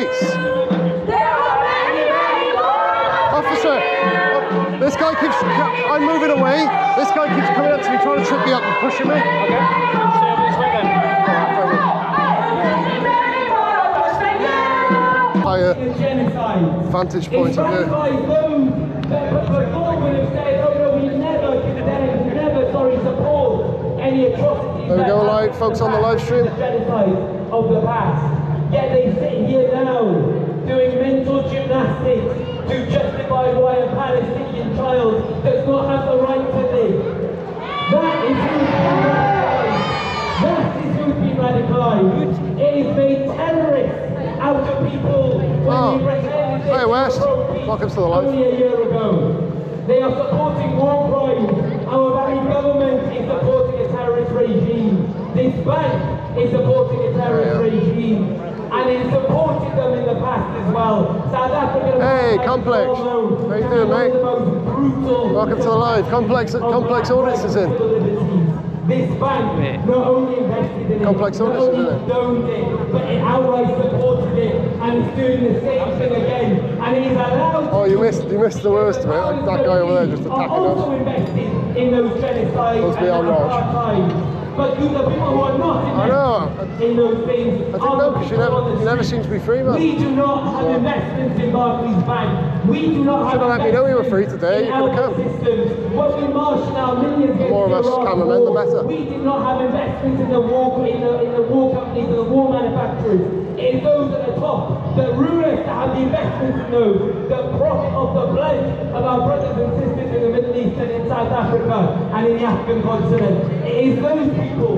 The! Officer! This guy keeps... I'm moving away. This guy keeps coming up to me trying to trip me up and pushing me. Okay. Higher vantage point of view. There we go, live, folks on the live stream. Genocide of the past. Yet they sit here now doing mental gymnastics to justify why a Palestinian child does not have the right to live. That is who's been radicalized. That is who's been radicalized. It is made terrorists out of people when Oh. we Hey, West. Welcome to the live. only a year ago. They are supporting war crimes. Our very government is supporting a terrorist regime. This bank is supporting a terrorist regime. And it supported them in the past as well. South Africa. Hey, Complex. How you doing, mate? Welcome to the live. Complex Complex Audits is in. This bank not only invested in Complex it, not is only in it. owned it, but it outright supported it, and it's doing the same thing again. And he's allowed Oh, you missed you missed the worst of it. Like that guy over there just attacking also us. invested in those genocides be and on watch. But do the people who are not I know. in those things I didn't know because you never you never seem to be free, man. we do not have investments in Barclays Bank. We do not have Should have let me know you were free today. You could have come. systems. When we march now, millions The more of us Iraq cameramen, the better. We did not have investments in the war in the, in the war companies and the war manufacturers. It is those at the top the rulers that have the investments in those that off the blood of our brothers and sisters in the Middle East and in South Africa and in the African continent. It is those people.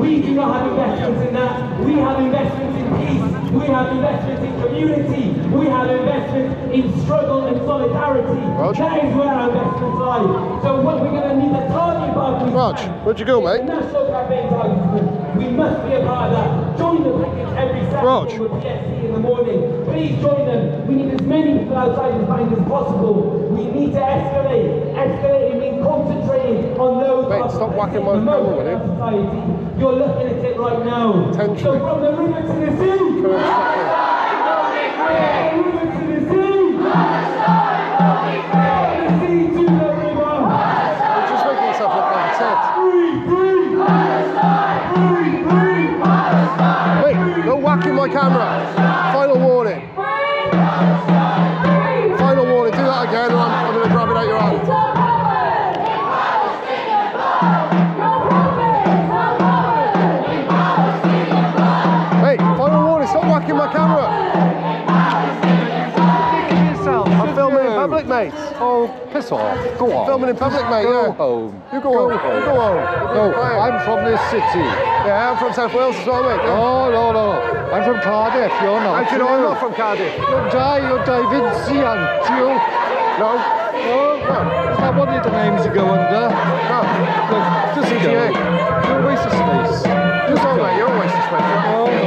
We do not have investments in that. We have investments in peace. We have investments in community. We have investments in struggle and solidarity. That is where our investments lie. So what we're going to need to target Barclays Raj, where'd you go, mate? National campaign targeting. We must be a part of that. Join the pickets every Saturday with PSC in the morning. Please join them. We need as many people outside the bank as possible. We need to escalate. Escalating means concentrating on those Mate, stop whacking my camera, will you? society. You're looking at it right now. So from the river to the sea. From the My camera. Final warning. Final warning. Do that again, or I'm, I'm going to grab it out your hand. Hey, final warning. Stop whacking my camera. I'm filming in public, mate. Oh, piss off. Go on. Filming in public, mate. Go yeah. home. You go, home. You go home. No, I'm from this city. Yeah, I'm from South Wales as well, mate. Yeah. Oh, no, no. I'm from Cardiff. You're not. How do you know I'm not from Cardiff? You're Di, you're David C. aren't you? No. No? Is that one of the names you go under? No. Look, just go. You're a waste of space. Just go. You're a waste of space. Oh,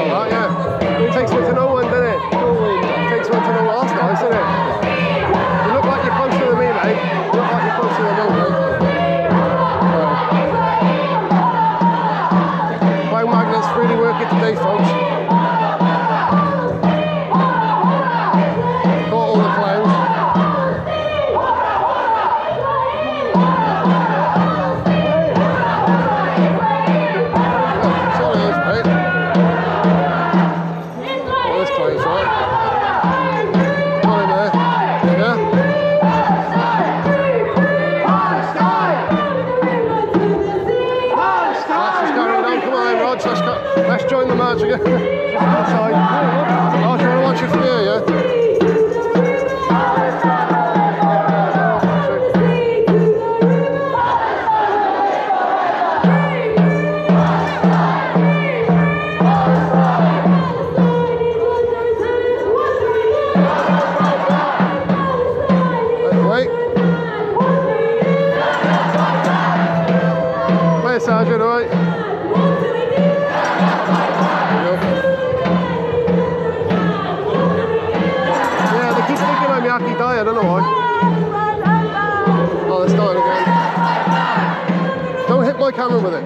camera with it.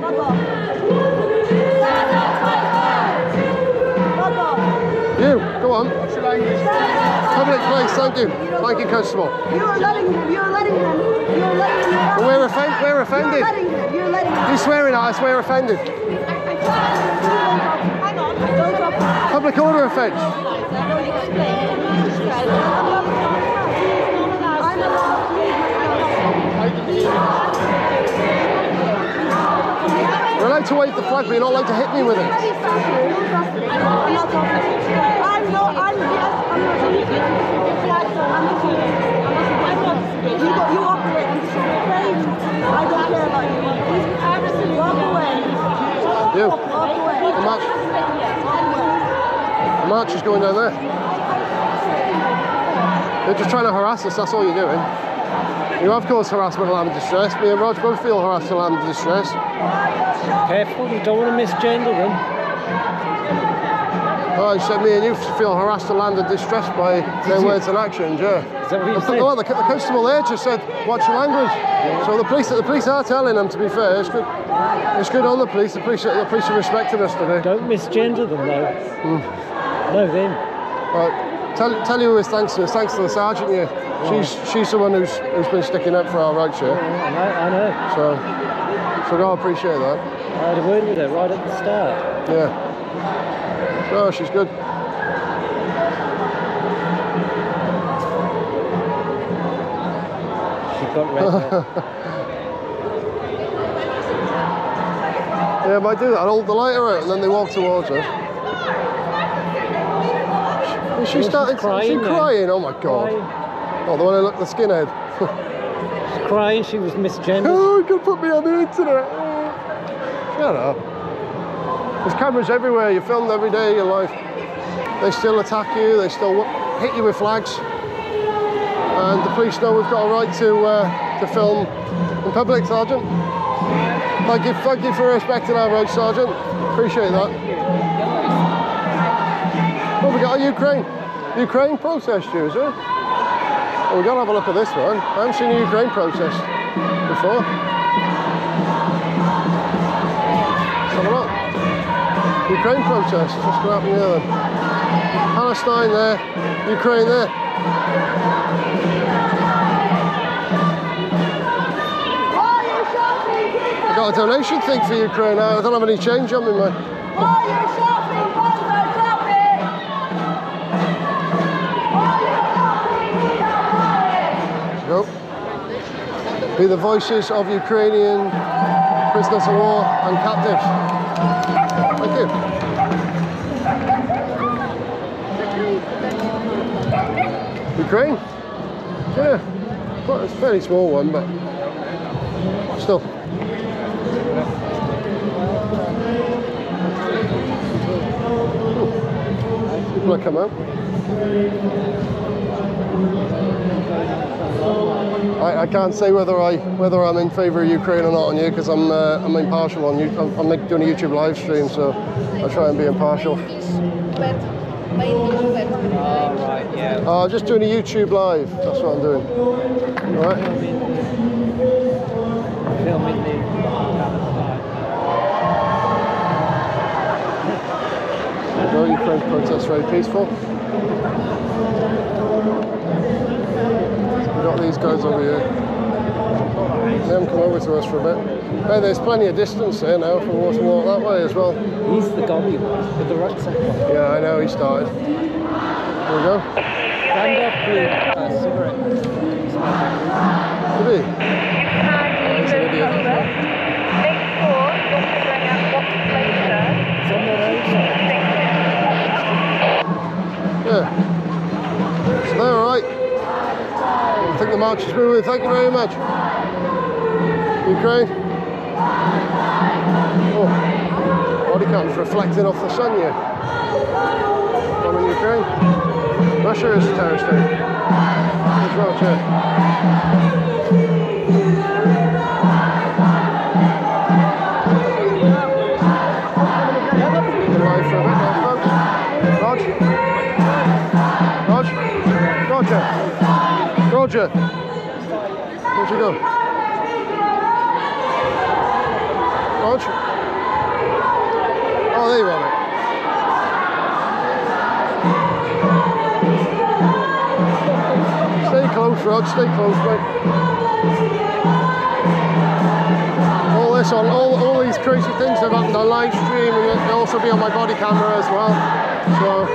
You, go on. Public place, thank you. Thank you, letting him. You're letting him. You're letting him. Well, we're, offen- we're offended. You're letting him. You're letting him. You swearing at us, we're offended. Public order offence. I'm allowed to leave We're allowed to wave the flag, but you're not allowed to hit me with it. I'm not. I'm not. I'm yes. I'm not talking. Flag zone. I'm not talking. Talking. You go. You walk away. I'm just afraid. I don't care about you. Walk away. You. Walk away. The match, the march is going down there. They're just trying to harass us, that's all you're doing. You have caused harassment and distress. Me and Rog both feel harassed and alarm distress. Careful, you don't want to misgender them. Oh, you said me and you feel harassed and landed distressed by their words and actions, yeah. Is that what you The- well, the, the constable there just said, watch your language. So the police, the police are telling them, to be fair, it's good. It's good on the police. The police, the police are respecting us today. Don't misgender them though. Hmm. No, them. Right. Tell, tell you who it's thanks to. It's thanks to the sergeant here. She's she's the one who's who's been sticking up for our rights here. I know, I know. So so I appreciate that. I had a word with her right at the start. Yeah. No, she's good. She got red. Yeah, but I do that. I hold the lighter out and then they walk towards her. She she's starting? crying she crying? Oh my god! Oh, the one who looked the skinhead. Crying, she was misgendered. oh, you could put me on the internet. Shut up. There's cameras everywhere. You're filmed every day of your life. They still attack you. They still hit you with flags. And the police know we've got a right to uh, to film in public, Sergeant. Thank you, thank you for respecting our rights, Sergeant. Appreciate that. Oh, we got a Ukraine, Ukraine protest is there? Oh, we gotta have a look at this one. I haven't seen a Ukraine protest before. Let's have a look. Ukraine protest. What's going to happen here then? Palestine there, Ukraine there. I got a donation thing for Ukraine now. I don't have any change on me, man. Be the voices of Ukrainian prisoners of war and captives. Thank you. Ukraine? Yeah. Quite, it's a fairly small one, but still. People have come out. I, I can't say whether I whether I'm in favour of Ukraine or not on you because I'm uh, I'm impartial on you. I'm, I'm doing a YouTube live stream, so I try and be impartial. Oh. Uh, just doing a YouTube live. That's what I'm doing. All right. You. Ukraine protests very peaceful. Got these guys over here. They haven't come over to us for a bit. Hey, there's plenty of distance there now if we want to walk that way as well. He's the gobby one with the rucksack. Yeah, I know, he started. There we go. Stand up, a march is. Thank you very much. Ukraine. Oh, body cam's reflecting off the sun here. I'm in Ukraine. Russia is a terrorist state. As well, too. Where'd you go? Rog? Oh, there you are. Stay close, Rod. Stay close, mate. All this on all, all these crazy things have happened on live stream and it'll also be on my body camera as well. So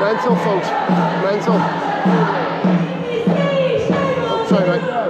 mental folks. Mental. Sorry mate.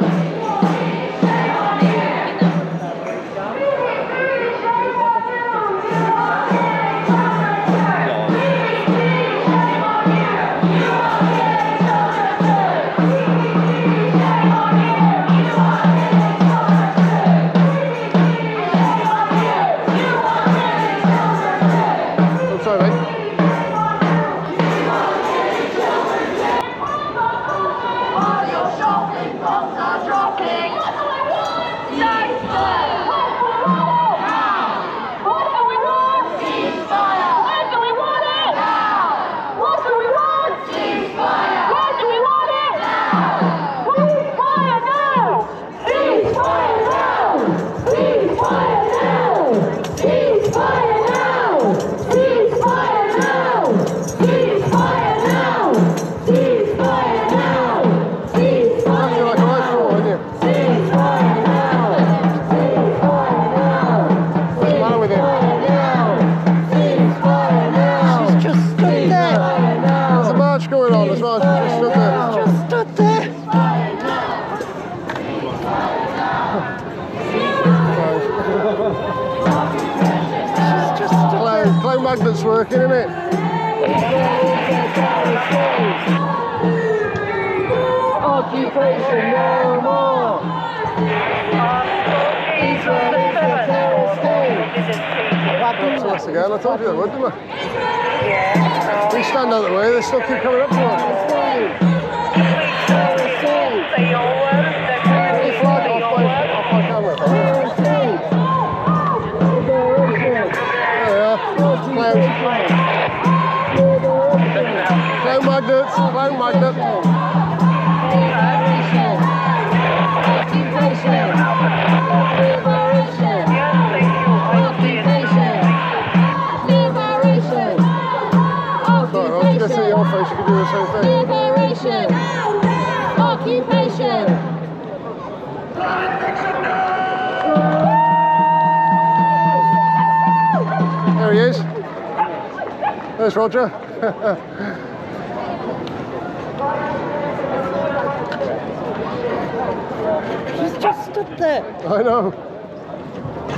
Roger. She's just stood there. I know.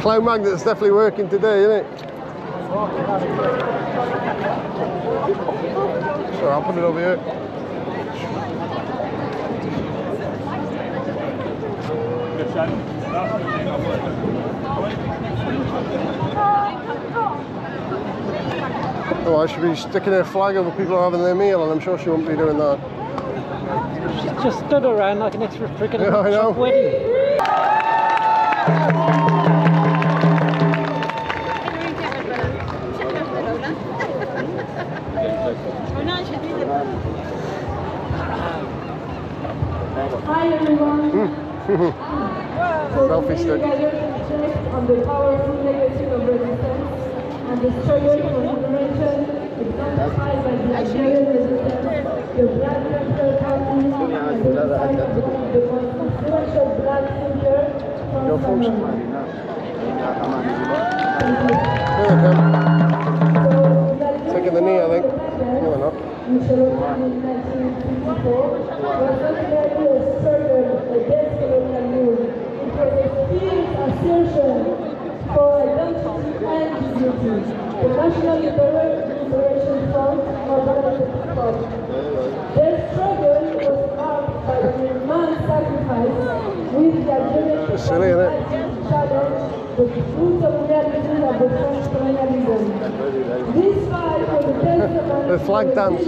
Clown magnet's definitely working today, isn't it? Sorry, I'll put it over here. Oh, Oh, I should be sticking a flag over people who are having their meal, and I'm sure she won't be doing that. She's just stood around like an extra friggin' Yeah, I know. wedding. Hi everyone. Selfie stick. on the powerful legacy of resistance and the struggle for liberation by the Algerian resistance, the Black Panther Party, and black thinker from Your. Liberation Front mobilized the front. Their struggle was marked by the It's silly, isn't it? The flag dance.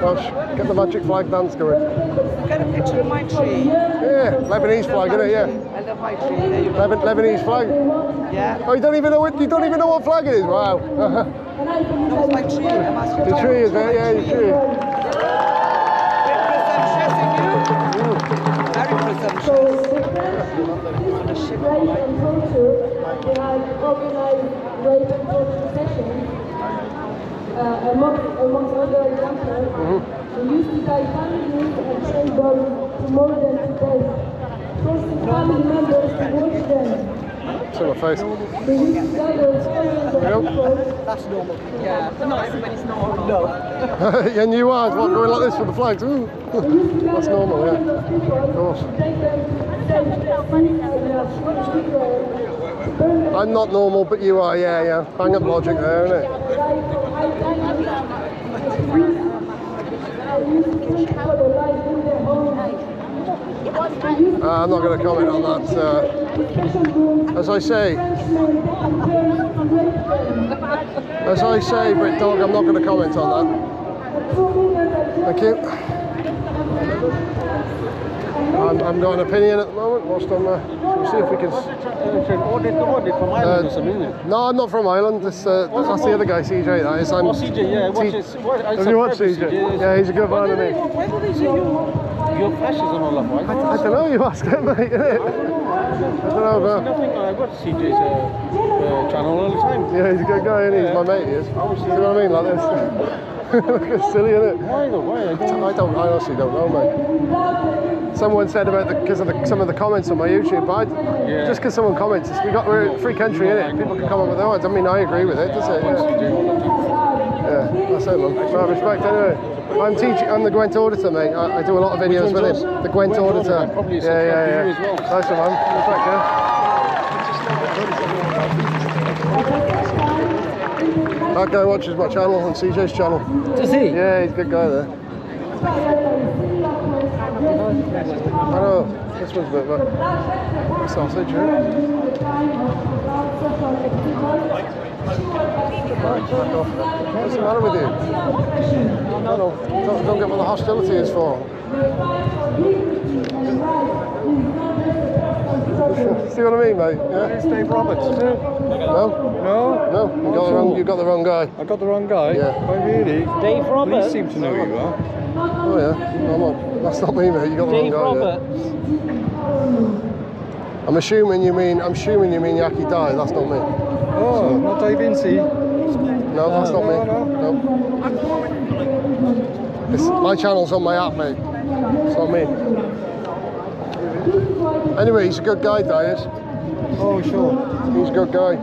Gosh, get the magic flag dance going. Got a picture of my tree. Yeah, Lebanese flag, isn't it? Yeah. I love my tree. There you go. Lebanese flag. Yeah. Oh, you don't even know what you don't even know what flag it is. Wow. That was my tree. The tree is there. Yeah, the tree. Very presumptuous. Rape and torture, they have organized rape and torture sessions. Uh, among, amongst other examples, they used to tie families and chain dogs to mold them to death, forcing family members to watch them. To my face. They used to gather stories of people That's normal. Yeah, but not everybody's normal. No. yeah, new ones. What going like this for the flags? Ooh. That's normal. Yeah. Of course. I'm not normal, but you are. Yeah, yeah. Bang up logic there, isn't it? Uh, I'm not going to comment on that. Uh, as I say, as I say, Brit Dog, I'm not going to comment on that. Thank you. I'm, I'm got an opinion at the moment. Whilst I'm, uh, we'll see if we can. s- What did what did from Ireland or Uh, something, isn't it? No, I'm not from Ireland. This, uh, that's the other guy, CJ. That is. I'm, Oh, CJ, yeah, watch T- his- Have you watched CJ? CJ, Yeah, he's a good man, isn't he? they- When they see you? Your flashes and all that, right? I don't know. You ask him, mate. Innit? I don't know, no. Nothing. I watch CJ's uh, uh, channel all the time. Yeah, he's a good guy, and he's my mate. He is. See what I mean? Like this. Look, it's silly, isn't it? Why though? Why? I don't. I honestly don't know, mate. Someone said about the because of the, some of the comments on my YouTube, but I, Yeah. just because someone comments, we got we're a free country, innit? People can come up with their words. I mean, I agree with it, does it? Yeah, yeah that's it, man. No, respect anyway. I'm teaching. I'm the Gwent auditor, mate. I, I do a lot of videos with him. yours? The Gwent, Gwent auditor. auditor, yeah, yeah, yeah. you as well. Nice one, man. Respect, yeah. That guy watches my channel on CJ's channel. Does he? Yeah, he's a good guy there. I know. This one's a bit of a sausage, yeah? What's the matter with you? No, no, don't, don't get what the hostility is for. See what I mean, mate? Yeah. It's Dave Roberts. No? No? No, you got the wrong, you got the wrong guy. I got the wrong guy? Yeah. Oh, really? Dave Roberts? You seem to know who you are. Oh yeah, no, no, that's not me, mate. You got the Dave wrong guy. Roberts. Yeah. I'm assuming you mean. I'm assuming you mean Yaki Dai. That's not me. Oh, not Dave Vinci. No, that's not me. No. It's, my channel's on my app, mate. It's not me. Anyway, he's a good guy, Dai is. Oh, sure. He's a good guy.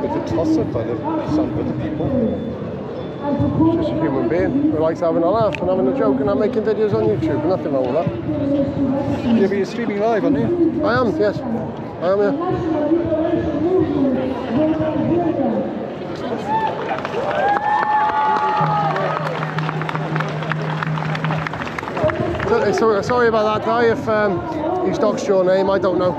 Bit of toss up by the some of the people. Just a human being who likes having a laugh and having a joke and I'm making videos on YouTube. Nothing wrong with that. Yeah, but you're streaming live, aren't you? I am, yes. I am, yeah. So- so- sorry about that, Guy. If um, he's doxed your name, I don't know.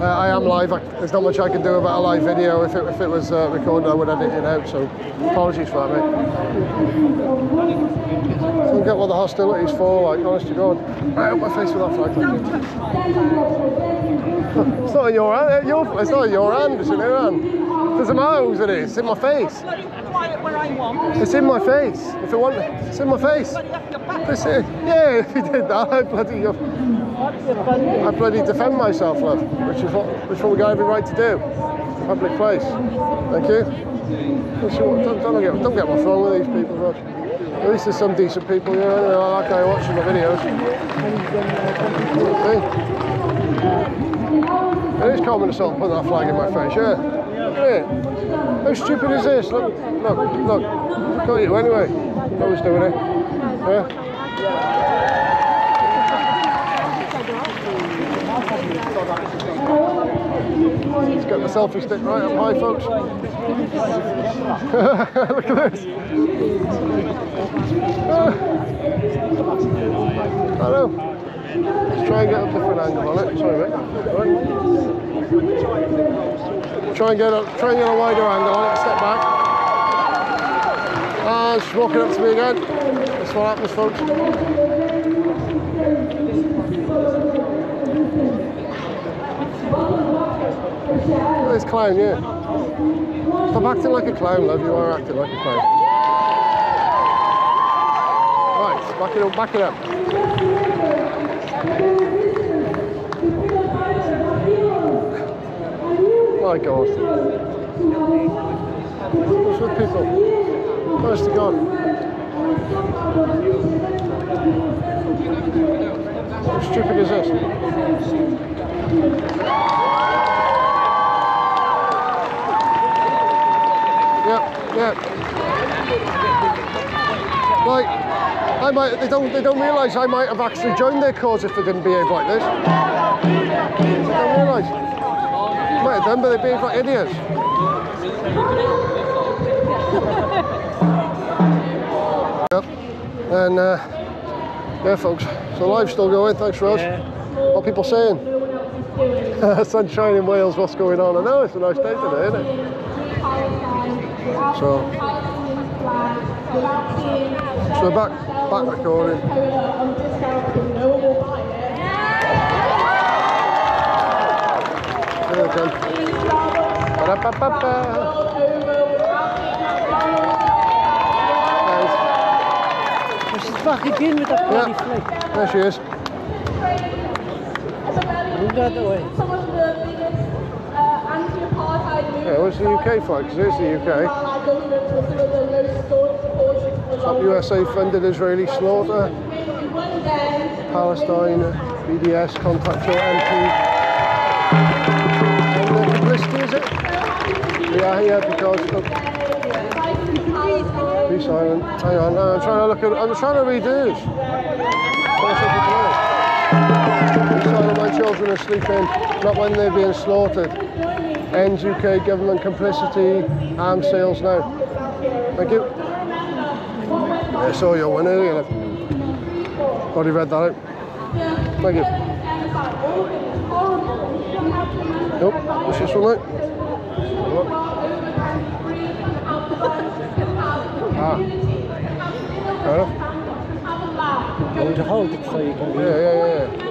Uh, I am live. I, there's not much I can do about a live video. If it, if it was uh, recorded, I would edit it out. So apologies for that, mate. Don't get what the hostility's for. Like, honest to God. Right up my face with that flag. It's not in your hand. Your, it's not in your hand. It's in her hand. Doesn't matter whose it is. It's in my face. I. It's in my face. If it want, it's in my face. It's it. Yeah, if you did that, I bloody, I bloody defend myself, love. Which is what, which is what we got every right to do. Public place. Thank you. Don't, don't, don't get, don't get what's wrong with these people, Rog. At least there's some decent people here. I like that guy watching the videos. See? It is common assault putting that flag in my face, yeah. Look at it. How stupid is this? Look, look, look. Got you anyway. I was doing it. Yeah. Get the selfie stick right up high, folks. Look at this. I know. Let's try and get a different angle on it. Sorry, mate. Right. Try and get a try and get a wider angle on it. Step back. And she's walking up to me again. That's what happens, folks. This clown, yeah. Stop acting like a clown, love. You are acting like a clown. Right, back it up, back it up. My God. What's with people? Where's to God? How stupid is this? Yep. Like, I might, they don't, they don't realise I might have actually joined their cause if they didn't behave like this. They don't realise. Might have done, but they behave like idiots. yep. And, uh, yeah, folks. So live's still going. Thanks, Rog. What are people saying? Sunshine in Wales, what's going on? I know, it's a nice day today, isn't it? So, so we're back, back recording. There we go. Ba-da-ba-ba-ba. She's back again with that bloody Yeah. There she is. Move that way. Yeah, where's the UK flag? Because there's the UK. Top USA funded Israeli slaughter. Palestine, BDS, contact your MP. Publicity, is it? Yeah, yeah, because. Look. Be silent. Hang on, no, I'm trying to look at. I'm trying to read this. My children are sleeping, not when they're being slaughtered. Ends UK government complicity, arms sales now. Thank you. I saw your winner, you know. Already read that out. Thank you. Nope, what's this one out? Ah. Fair enough. You want to hold it so you can Yeah, yeah, yeah, yeah.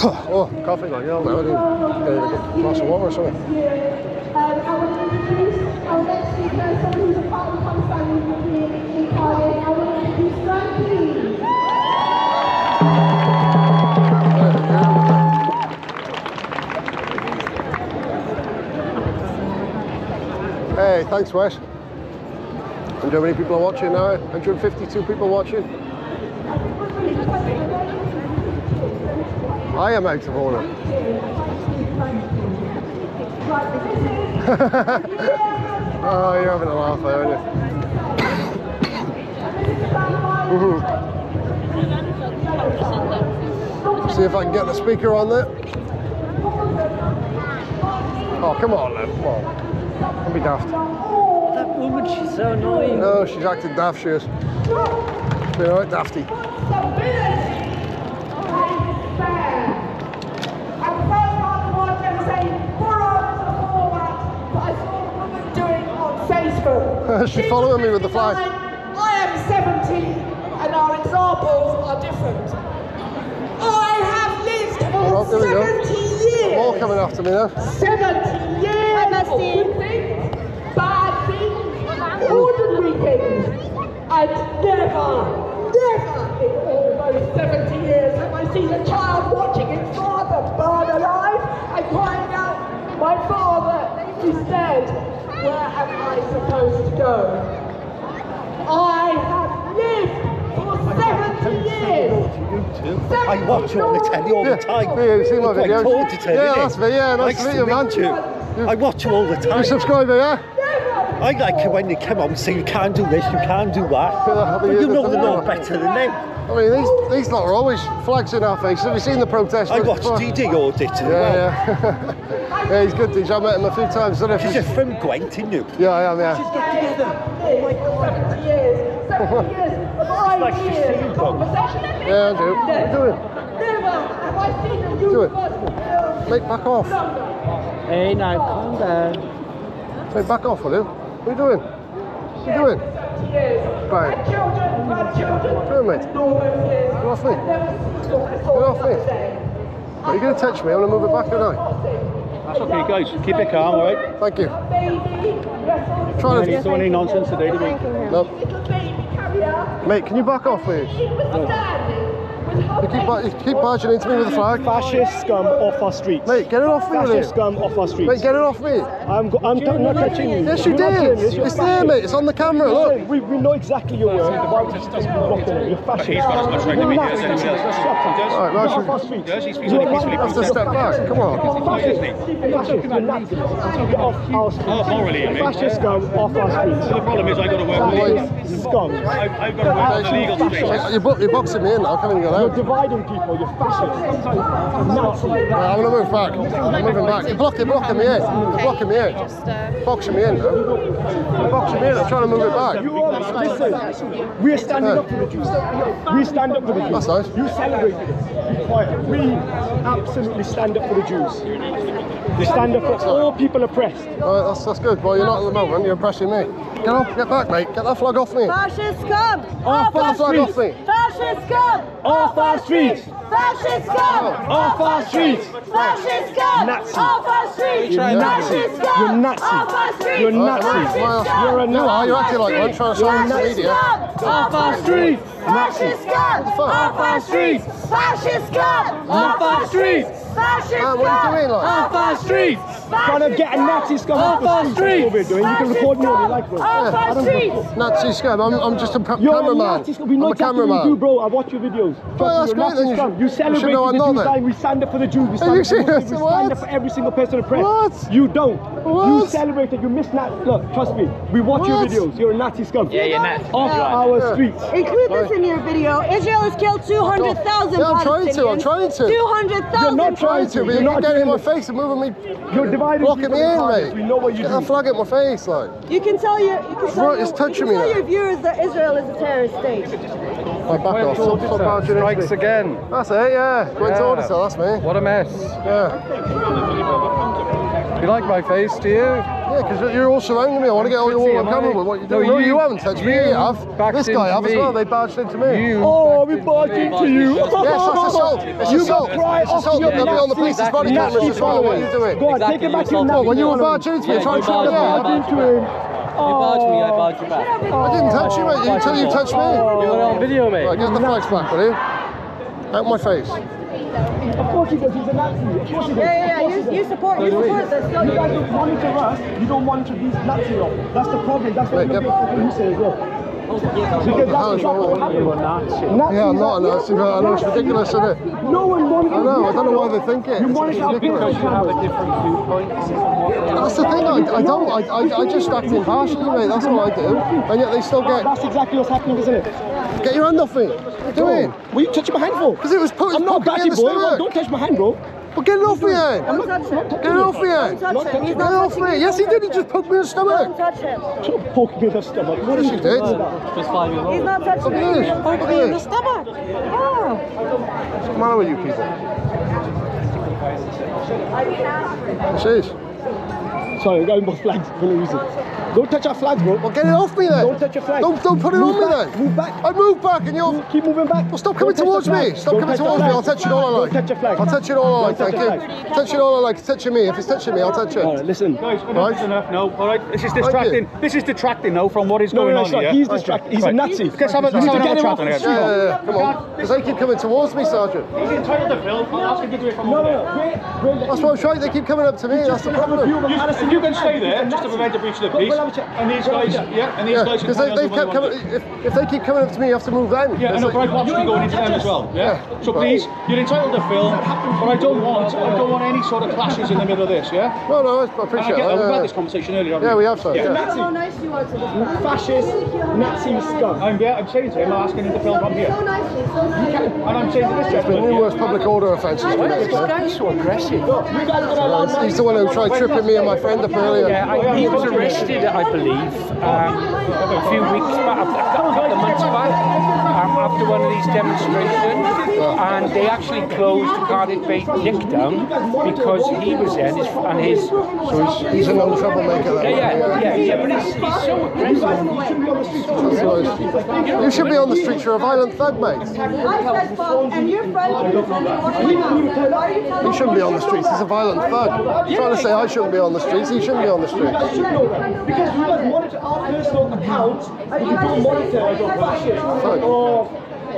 oh, coffee, like, yeah, no, I get a glass of water or something. Hey, thanks, Wes. And how many people are watching now? 152 people watching. I am out of order. oh, you're having a laugh there, aren't you? See if I can get the speaker on there. Oh, come on, love, come on. Don't be daft. That woman, she's so annoying. No, she's acting daft, she is. She's been alright dafty. She's following me with the flag. I am 70 and our examples are different. I have lived for 70 years. More coming after me now. 70 years of good things, bad things, ordinary things. And never, never in almost 70 years have I seen a child watching its father burn alive and crying out, my father is dead where am I supposed to go? I have lived for 70 years. I watch you on the telly all the time. Yeah, you see my Look like videos? Tortoise, Yeah, that's me, yeah, nice to meet you, man. you. I watch you all the time. You subscriber, yeah? I like it when they come on and say you can't do this, you can't do that. But you know it the law better than them. I mean, these these lot are always flags in our faces. Have you seen the protest? I watched DJ Audits Yeah, well. yeah. yeah, he's good, DJ. I met him a few times. Don't know if She's he's- a from Gwent, isn't you? Yeah, I am, yeah. 70 years. 70 years of ideas and conversation. Yeah, I do. What are you doing? Never have I seen a Do it. Mate, back off. Hey, now calm down. Mate, back off, will you? What are you doing? What are you doing? Bang. Children, grandchildren, What are you doing, mate? Get off me. Get off me. Are you going to touch me? I'm going to move it back, aren't I? That's okay, guys. Keep it calm, all right? Thank you. Trying Trying to do any nonsense today, do we? No. Mate, can you back off, please? You keep, you keep barging into me with a flag. Fascist scum off our streets. Mate, get it off me. Fascist scum off our streets. Mate, get it off me. I'm, go- I'm t- not touching you. Yes, you You're not doing did. this, you're It's there, fascist. mate. It's on the camera. Look. We, we know exactly your word. Why would you just block it? You're fascist. He's got as much right to me as You're anyone else. Nazis. He does. All right, right, Get off our should- streets. Does he speaks You're really peacefully? Nazis. Let's step back. Come on. Fascist. Fascist. You're Nazis. Get off our streets. Oh, morally, I mean. Fascist scum off our streets. The problem is I got to work with Fascist scum. I've, I've got to work with the legal streets. You're, bo- you're boxing me in now. I can't even get You're dividing people. You're fascist. Nazi. Right, I'm going to move back. I'm moving back. You're blocking, blocking me in. You're blocking me in. Uh, boxing me in now. You're boxing me in. I'm trying to move it back. You are, listen, we're standing up for the Jews. We stand up for the Jews. That's nice. You celebrate it. Be quiet. We absolutely stand up for the Jews. We stand up for all people oppressed. All right, that's, that's good. Well, you're not at the moment. You're impressing me. Get off. Get back, mate. Get that flag off me. Fascist scum! Off oh, Get our the flag off streets. me. Fascist scum! Off our streets. Fascist scum! Off our streets. Fascist scum! Off our streets! You're Nazi. Fascist scum! You're Nazi. Off our streets! You're Right, Nazi. well, Fascist You're a You are. You're acting like one. Trying to silence the Fascist media. scum! Off our streets. Fascist scum! fuck? Off our streets! Fascist scum! Off our streets. Fascist Man, what are you doing, like? Off our streets. Trying to get a Nazi scum off our streets. That's what we're doing. You can record me all you like, bro. Off I our don't streets! give a fuck. Nazi scum. I'm, I'm just a ca- You're a. Nazi scum. We know I'm a exactly what you do, bro. I watch your videos. Trust Well, that's you're a great, then Nazi you scum. You you celebrate the know Jews then. line. We stand up for the Jews. We stand you up for the serious? Muslims. We stand up for every single person oppressed. What? You don't. What? You celebrate it. You miss that. Look, trust me. We watch your videos. You're a Nazi scum. Yeah, you're Nazi. Off our streets. Include this in your video. Israel has killed 200,000 Yeah, I'm trying to, I'm Palestinians. trying to. 200,000 You're not Trying to, but You're you're not getting in my face and moving me, You're dividing blocking me in, mate. We know what you Get do. that flag at my face, like. You can tell your you can tell, Right, your, it's touching you can me tell now. your viewers that Israel is a terrorist state. Right, back off. Stop, stop barging into Strikes me. again. That's it, yeah. Gwent Yeah. Auditor, that's me. What a mess. Yeah. You like my face, do you? Yeah, because you're all surrounding me. I want to get all you all on camera with what you're doing. No, No, you, you- haven't touched me. you You have. This guy into have as well. They barged into me. You Oh, we barged into you. Yes, that's assault. It's You assault. got cry It's off assault. your They'll be on the police's Nazi- body cameras as well. What are you doing? Go on, take it back to your Nazi. When you were barging into me, Yeah, trying you to try barged to me, out. into him. You barged me, I oh. barged you back. I didn't touch you, mate. Until oh. you touched me. Oh. You got it on video, mate. Right, get the flags back, will you? Out my face. Of course he does. He's a Nazi. Of course he does. Yeah, yeah, yeah. You, he you support you support this. You guys don't monitor us. You don't monitor these Nazi lot. That's the problem. That's what Right, you're get- you say as well. Because that's exactly what happened. Yeah, I'm not are- a Nazi, but I know it's ridiculous, isn't it? No one monitors I know, I don't know why they think it. You It's monitor our ridiculous. have a different viewpoint. That's the thing, I, I don't, I, I, I just act impartially, mate, that's what I do. And yet they still get, That's exactly what's happening, isn't it? get your hand off me. What are you doing? What are you touching my hand for? Because it was put, I'm not poking me batty boy. Don't touch my hand, bro. Well, get it off me, then. I'm not, not touching Get it off me, then. Don't touch him. He's Get it off touching me. Yes, he did, he just poked me in the stomach. Don't stomach. touch him. Don't poke me in the stomach. What are he did. Just five years old. He's not touching Look at you. this. He's Look poking me in the stomach. Oh. What's the matter with you people? This is. Sorry, I'm going by flags for no reason. Don't touch our flags, bro. Well, get it off me then. Don't touch your flag. Don't, don't put it Move on me back, then. Move back. I move back and you're... Keep moving back. Well, stop coming towards me. Stop Don't coming towards me. I'll touch it all I like. Don't touch your flag. I'll touch it all I like, thank you. flag. Touch it all I like. It's touching me. If it's touching me, I'll touch it. All right, listen. Guys, Right. enough, enough. No, all right. This is distracting. This is detracting now from what is No, going no, no, on it's here. He's distracted. He's a Right. Nazi. Let's have a, You need to get him chat off on the here. Yeah, yeah, yeah. Come on. Because they keep coming towards me, Sergeant. He's entitled to film. I'll ask him to do it from No, over no, there. no. Wait, wait. That's what I'm trying. They keep coming up to me. That's the Have a view problem. Of a Palestinian You can stay there just to prevent a breach of the peace. And these guys, yeah, and these Yeah, guys can because they, carry on they doing kept coming. want to do. If, if they keep coming up to me, you have to move then. Yeah, I know, but I've watched you going into them as well. Yeah. So please, you're entitled to film, but I don't want, I don't want any sort of clashes in the middle of this. Yeah. No, no, I And I appreciate that. that. We've had this conversation earlier. haven't Yeah, we have, sir. Yeah. Yeah. How nice you are to this. Fascist, Nazi scum. I'm, yeah, I'm saying to him, I'm asking him to film from here. So nicely, so nicely. And I'm saying to this There's been gentleman, numerous public order offences. committed, yeah. so aggressive. He's the one who tried tripping me and my friend up earlier. Yeah, I, he was arrested, I believe, um, a few weeks back, a couple of months back, after one of these demonstrations, and they actually closed Cardiff Bay Nick down because he was there, and his, and his so he's, He's a known troublemaker. That yeah, yeah, yeah, yeah, but he's, he's so aggressive. You should be on the streets. You're a violent thug, mate. I said fuck, and your friend is telling me what you want. Why are you He shouldn't be on the streets. He's a violent thug. He's trying to say I shouldn't be on the streets. He shouldn't be on the streets. I should know that. Because you guys monitor our personal accounts, but you don't monitor fascists.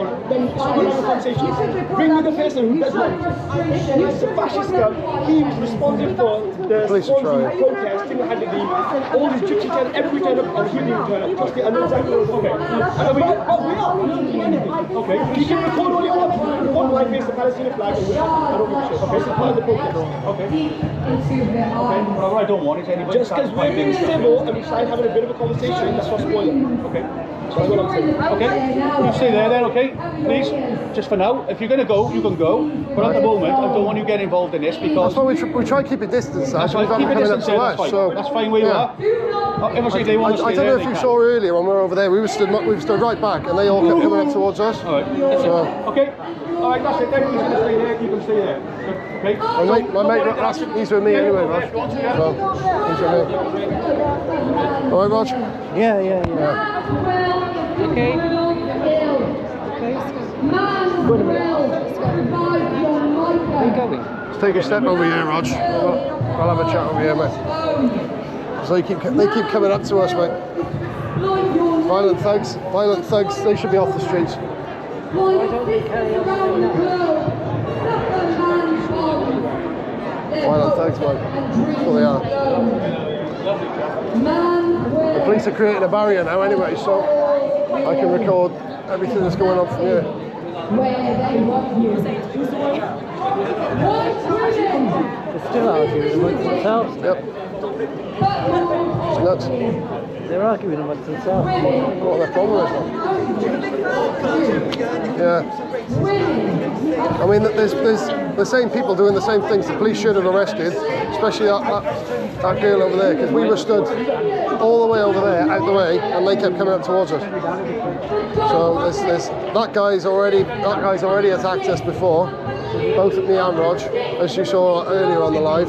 Or, or then so we have conversation. Bring me the person who does monitor. He's the fascist scum. He was responsible for the Police sponsoring protest, single-handedly. All the gypsy turned, every turn up, and he didn't turn up. Trust me, I know exactly what Okay. And we, oh, we are. We don't do anything. Okay. You can record all you want. Record my face, the Palestinian flag, and we have, I don't give a shit. Okay, this part of the protest. Okay. Okay, but I don't want is anybody Just because we're being civil and we start having a bit of a conversation, that's what's spoiling. Okay? That's what I'm saying. Okay, you stay there then, okay? Please, just for now. If you're going to go, you can go. But at the moment, I don't want you getting involved in this because That's why we, tr- we try to keep a distance. That's That's why we've Keep a distance there, that's fine. So That's fine where you yeah. are. If I they want to I, I don't there, know if you can. saw earlier when we were over there. We were stood, we were stood right back, and they all kept coming up towards us. All right. So, Okay. All right, that's it. Then you can stay there. You can stay there. Okay. my mate, my mate, that's, he's with me anyway, Rog. So, he's with me. All right, Rog. Yeah, yeah, yeah. Are you going? Let's take a step over here, Rog. We'll, we'll have a chat over here, mate. So they keep they keep coming up to us, mate. Violent thugs, violent thugs. They should be off the streets. Violent thugs, mate. That's what they are. The police are creating a barrier now, anyway, so I can record everything that's going on from here. They're still arguing amongst themselves. Yep. It's nuts. They're arguing amongst themselves. What their problem. Yeah. I mean, there's, there's the same people doing the same things the police should have arrested, especially that, that, that girl over there, because we were stood all the way over there, out the way, and they kept coming up towards us. So there's, there's, that guy's already that guy's already attacked us before, both at me and Rog, as you saw earlier on the live.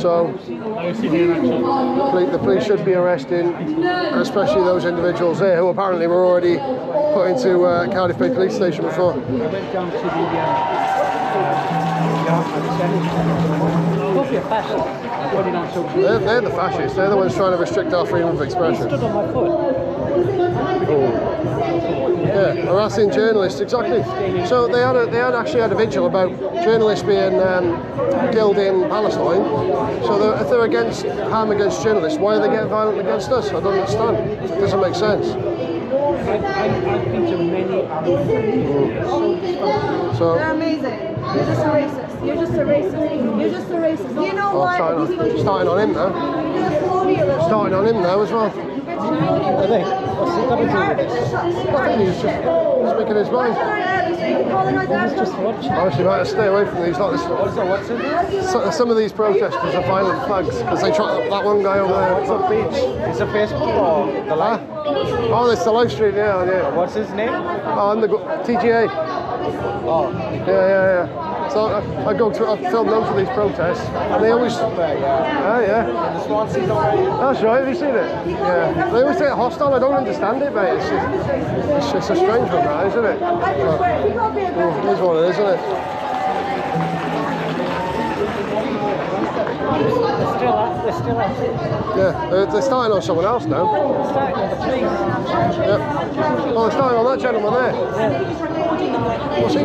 So the police, should be arresting, especially those individuals there who apparently were already put into uh, Cardiff Bay Police Station before. I went down to the yeah, Don't be a fascist. I put it on social They're, they're the fascists. They're the ones trying to restrict our freedom of expression. Stood on my foot. Yeah, harassing journalists, exactly. So they had a, they had actually had a vigil about journalists being um, killed in Palestine. So they're, if they're against harm against journalists, why are they getting violent against us? I don't understand. It doesn't make sense. I've, I've, I've been to many Arab countries. So They're amazing. You're just a racist. You're just a racist. You're just a racist. You know oh, what? starting, on, countries- starting on him now. Starting on him now as well. Are they? What's he got to do with this? He's just he's making his mind. Just watch. Honestly, mate, stay away from these. Like this. So, some of these protesters are violent thugs because they try. That one guy over there. What's up, beach? It's a Facebook or the live? Oh, it's the live stream. Yeah, yeah. What's his name? Oh, I'm the go- TGA. Oh, Yeah, yeah, yeah. So I, I go to, I film them for these protests, and they always. Oh yeah. That's right. Have you seen it? Yeah. They always say it hostile. I don't understand it, mate. It's just, it's just a strange one, that, isn't it? Mm, it is what it is, isn't it? They're still at, they're still at it. Yeah, they're, they're starting on someone else now. They're starting on the police. Yeah. Oh, they're starting on that gentleman there. What's he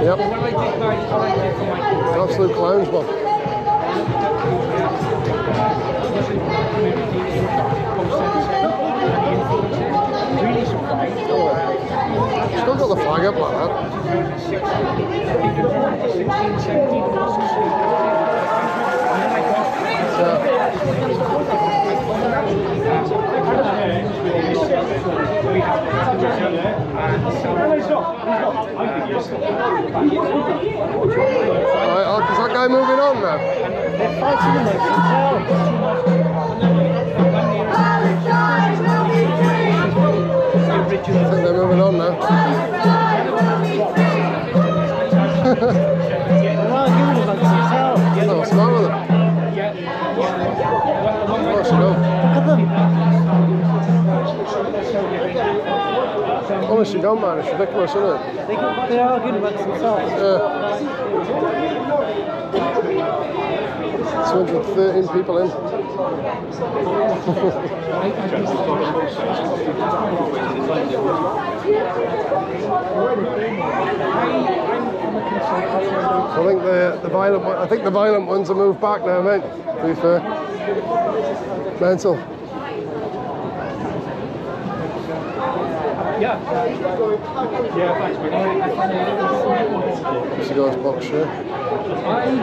Yep. Absolute clowns, man. Still got the flag up like that. Right, oh, is that guy moving on now? They're fighting amongst themselves. I think they're moving on now. What's the with them? What's no? Look Honestly, don't man, it's ridiculous, isn't it? They, they're arguing amongst themselves. Yeah. 213 people in. I think the the violent one- I think the violent ones have moved back now, mate. To be fair, mental. Yeah. Yeah, thanks, mate. This guy's box shirt. I,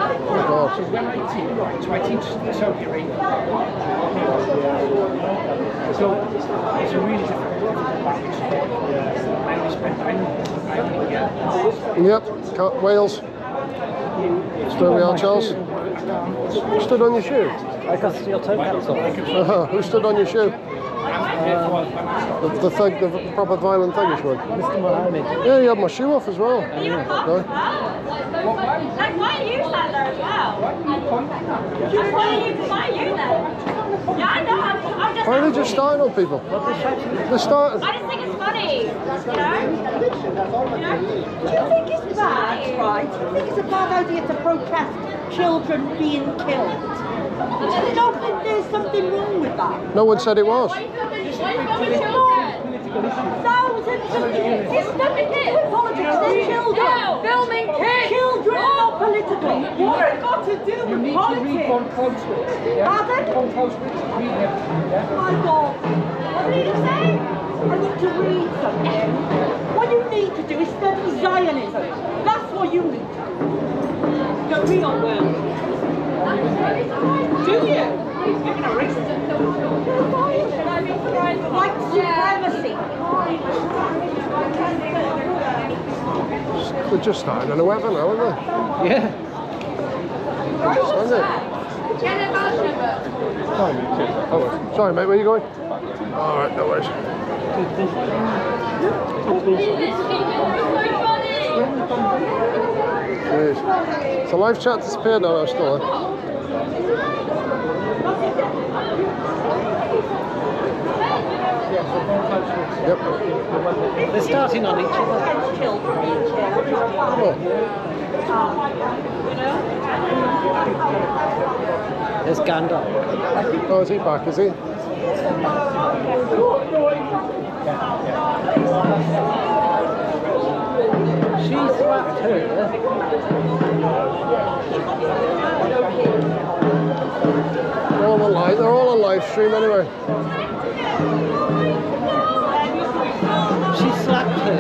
God. so when I teach, right, so I teach Saudi Arabia. So it's a really different language. I only spent, I, I, yeah. Yep, Ca- Wales. Where we are, Charles. Who stood on your shoe? I got your toe caps. Uh-huh. Who stood on your shoe? The, the thing, the proper violent thing, one. Mr. Mohammed. Yeah, you had my shoe off as well. Are you a Okay. cop? Like, why are you sat there as well? Like, why are you, why are you there? Yeah, I know. I'm, I'm just. Why are they just starting on people? They're starting. I just think it's funny. You know? You know? Do you think it's bad, right? Do you think it's a bad idea to protest children being killed? Do you don't think there's something wrong with that? No one said it was. Thousands of kids. It's nothing to do with politics. Children. Filming kids. Children are not political. What's it got to do You with need to read Von politics? Clausewitz. Yeah? Pardon? Von Clausewitz, read everything, yeah? My God. What did you say? I need to read something. What you need to do is study Zionism. That's what you need to do. The real world. Do you? You're a racist. White supremacy. They're just starting on a weapon now, aren't they? Yeah. Isn't it? Oh, sorry, mate. Where are you going? All right, no worries. Jeez. So live chat disappeared now, I'm still. eh? Yep. They're starting on each other. There's Gandalf. Oh, is he back, is he? She slapped her. They're all on live, they're all on live stream anyway. She slapped her.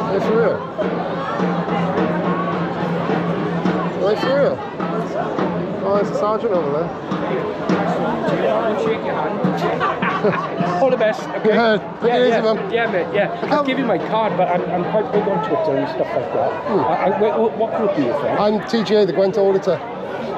Are for real? Are they for real? Oh, there's a sergeant over there. Shake your hand. All the best. Okay. Yeah, easy, yeah. Yeah, mate. Yeah. I'll give you my card, but I'm, I'm quite big on Twitter and stuff like that. Hmm. I, I, what, what group are you from? I'm TGA, the Gwent auditor.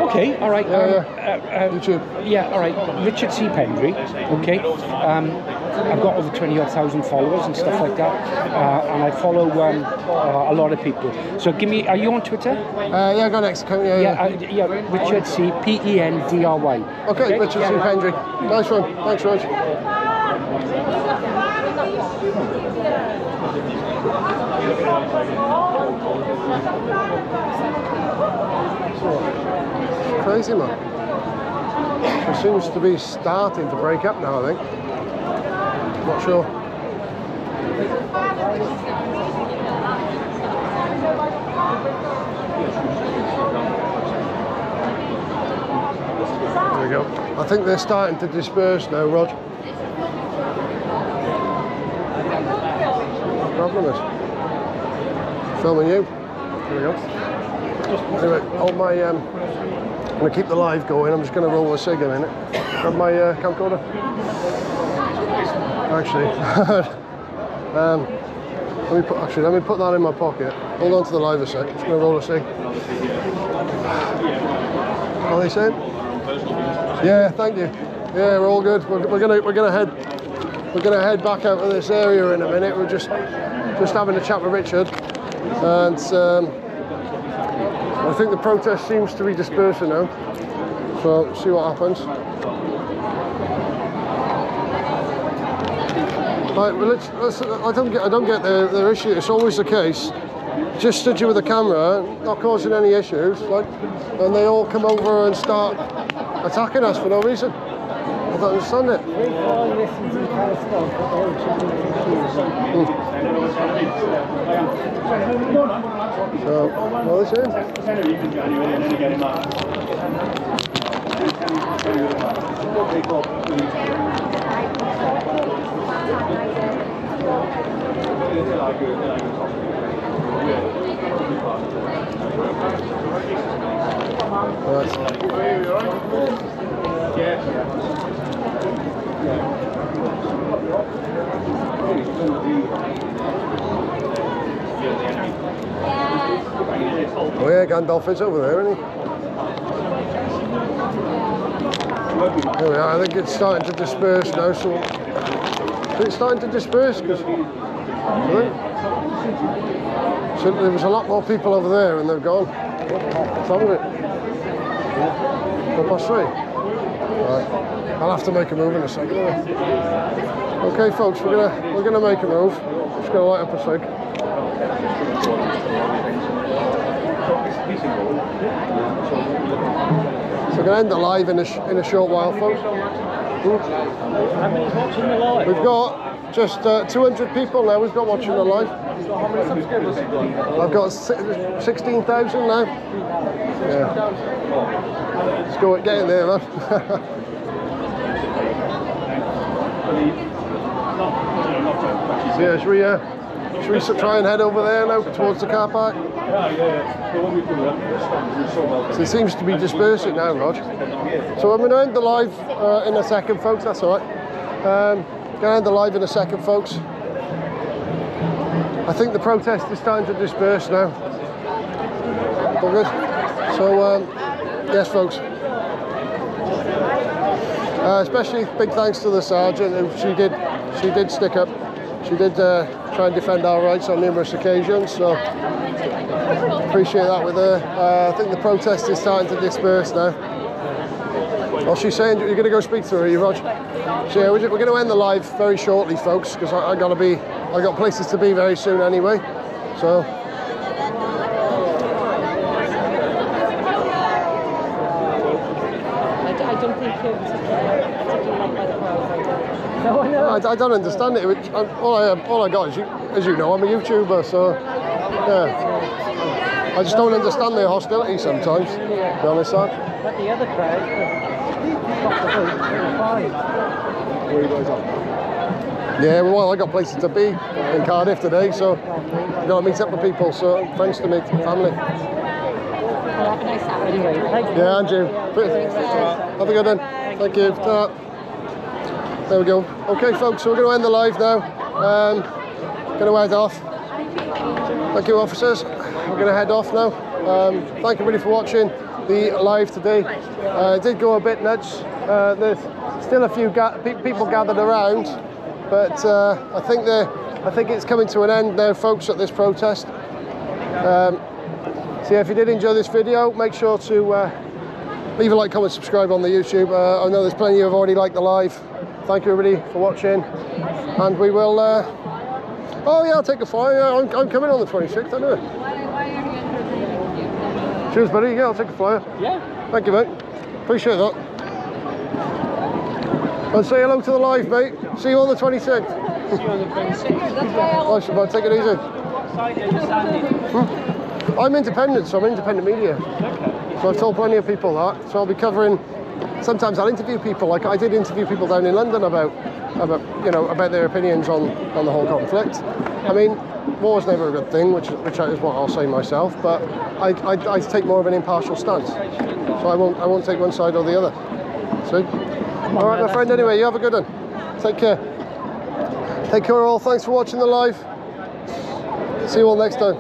Okay, all right. Yeah, um, yeah. Uh, uh, YouTube. Yeah, all right. Richard C. Pendry. Okay. Um, I've got over 20 odd thousand followers and stuff like that. Uh, and I follow um, uh, a lot of people. So give me, are you on Twitter? Uh, yeah, go next. Come, yeah, Yeah, yeah. uh, yeah, Richard C. P E N D R Y. Okay, Richard yeah. C. Pendry. Nice one. Thanks, Rog. Crazy, man. It seems to be starting to break up now, I think. Not sure. There we go. I think they're starting to disperse now, Rog. problem is? Filming you. There we go. Anyway, hold my. Um, I'm gonna keep the live going. I'm just gonna roll a cig a minute. Grab my uh, camcorder. Actually, um, let me put. Actually, let me put that in my pocket. Hold on to the live a sec. Just gonna roll a. What are they saying? Yeah, thank you. Yeah, we're all good. We're, we're gonna we're gonna head we're gonna head back out of this area in a minute. We're just just having a chat with Richard, and um, I think the protest seems to be dispersing now. So see what happens. Right, well, let's, let's, I don't get I don't get their, their issue. It's always the case. Just stood you with a camera, not causing any issues, like, and they all come over and start attacking us for no reason. I don't understand it. Hmm. So, what are they saying? Oh yeah, Gandalf is over there, isn't he? There we are. I think it's starting to disperse now. So Think it's starting to disperse because so there was a lot more people over there and they've gone. What's it? Quarter past three. Right. I'll have to make a move in a second. Okay, folks, we're gonna we're gonna make a move. Just gonna light up a cig. So we're gonna end the live in a in a short while, folks. How many's watching the live? We've got just uh, 200 people now. We've got watching the live. How many subscribers have you got? I've got 16,000 now. Yeah. Let's go get in there, man. Yeah, should we, uh, should we try and head over there now towards the car park? So it seems to be dispersing now, Rog. So I'm going to end the live uh, in a second, folks. That's all right. Um, going to end the live in a second, folks. I think the protest is starting to disperse now. All good. So um, yes, folks. Uh, especially big thanks to the sergeant she did she did stick up. She did uh, try and defend our rights on numerous occasions. So appreciate that with her. Uh, I think the protest is starting to disperse now. Well, she's saying you're going to go speak to her, you, Rog? So yeah, we're, going to end the live very shortly, folks, because I, I got to be, I got places to be very soon anyway. So. I, d- I don't think you're particularly, particularly loved by the crowd. No, no. I, I don't understand it. Which, I, all I um, all I got is, you, as you know, I'm a YouTuber, so yeah. I just don't understand their hostility sometimes. To be honest, lad. But the other crowd, the vote, they're fine. Where are you guys at? Yeah, well, I got places to be in Cardiff today, so I've got to meet up with people. So friends to meet, family. Well, have a nice Saturday. Anyway, thanks. Yeah, Andrew. Have a good one. Thank you. There we go. Okay, folks, so we're going to end the live now. Um, going to head off. Thank you, officers. We're going to head off now. Um, thank you really for watching the live today. Uh, it did go a bit nuts. Uh, there's still a few ga- pe- people gathered around, but uh, I think I think it's coming to an end now, folks, at this protest. Um, so yeah, if you did enjoy this video, make sure to uh, leave a like, comment, subscribe on the YouTube. Uh, I know there's plenty who have already liked the live. Thank you everybody for watching, and we will. Uh, oh yeah, I'll take a flyer. Yeah, I'm, I'm coming on the 26th. I know. Cheers, buddy. Yeah, I'll take a flyer. Yeah. Thank you, mate. Appreciate that. And say hello to the live, mate. See you on the 26th. See you on the 26th. Nice, man. Take it easy. What side are you standing? I'm independent, so I'm independent media. So I've told plenty of people that. So I'll be covering. Sometimes I'll interview people. Like I did interview people down in London about, about you know, about their opinions on on the whole conflict. I mean, war's never a good thing, which which is what I'll say myself. But I, I, I take more of an impartial stance. So I won't I won't take one side or the other. See? All right, my friend. Anyway, you have a good one. Take care. Take care, all. Thanks for watching the live. See you all next time.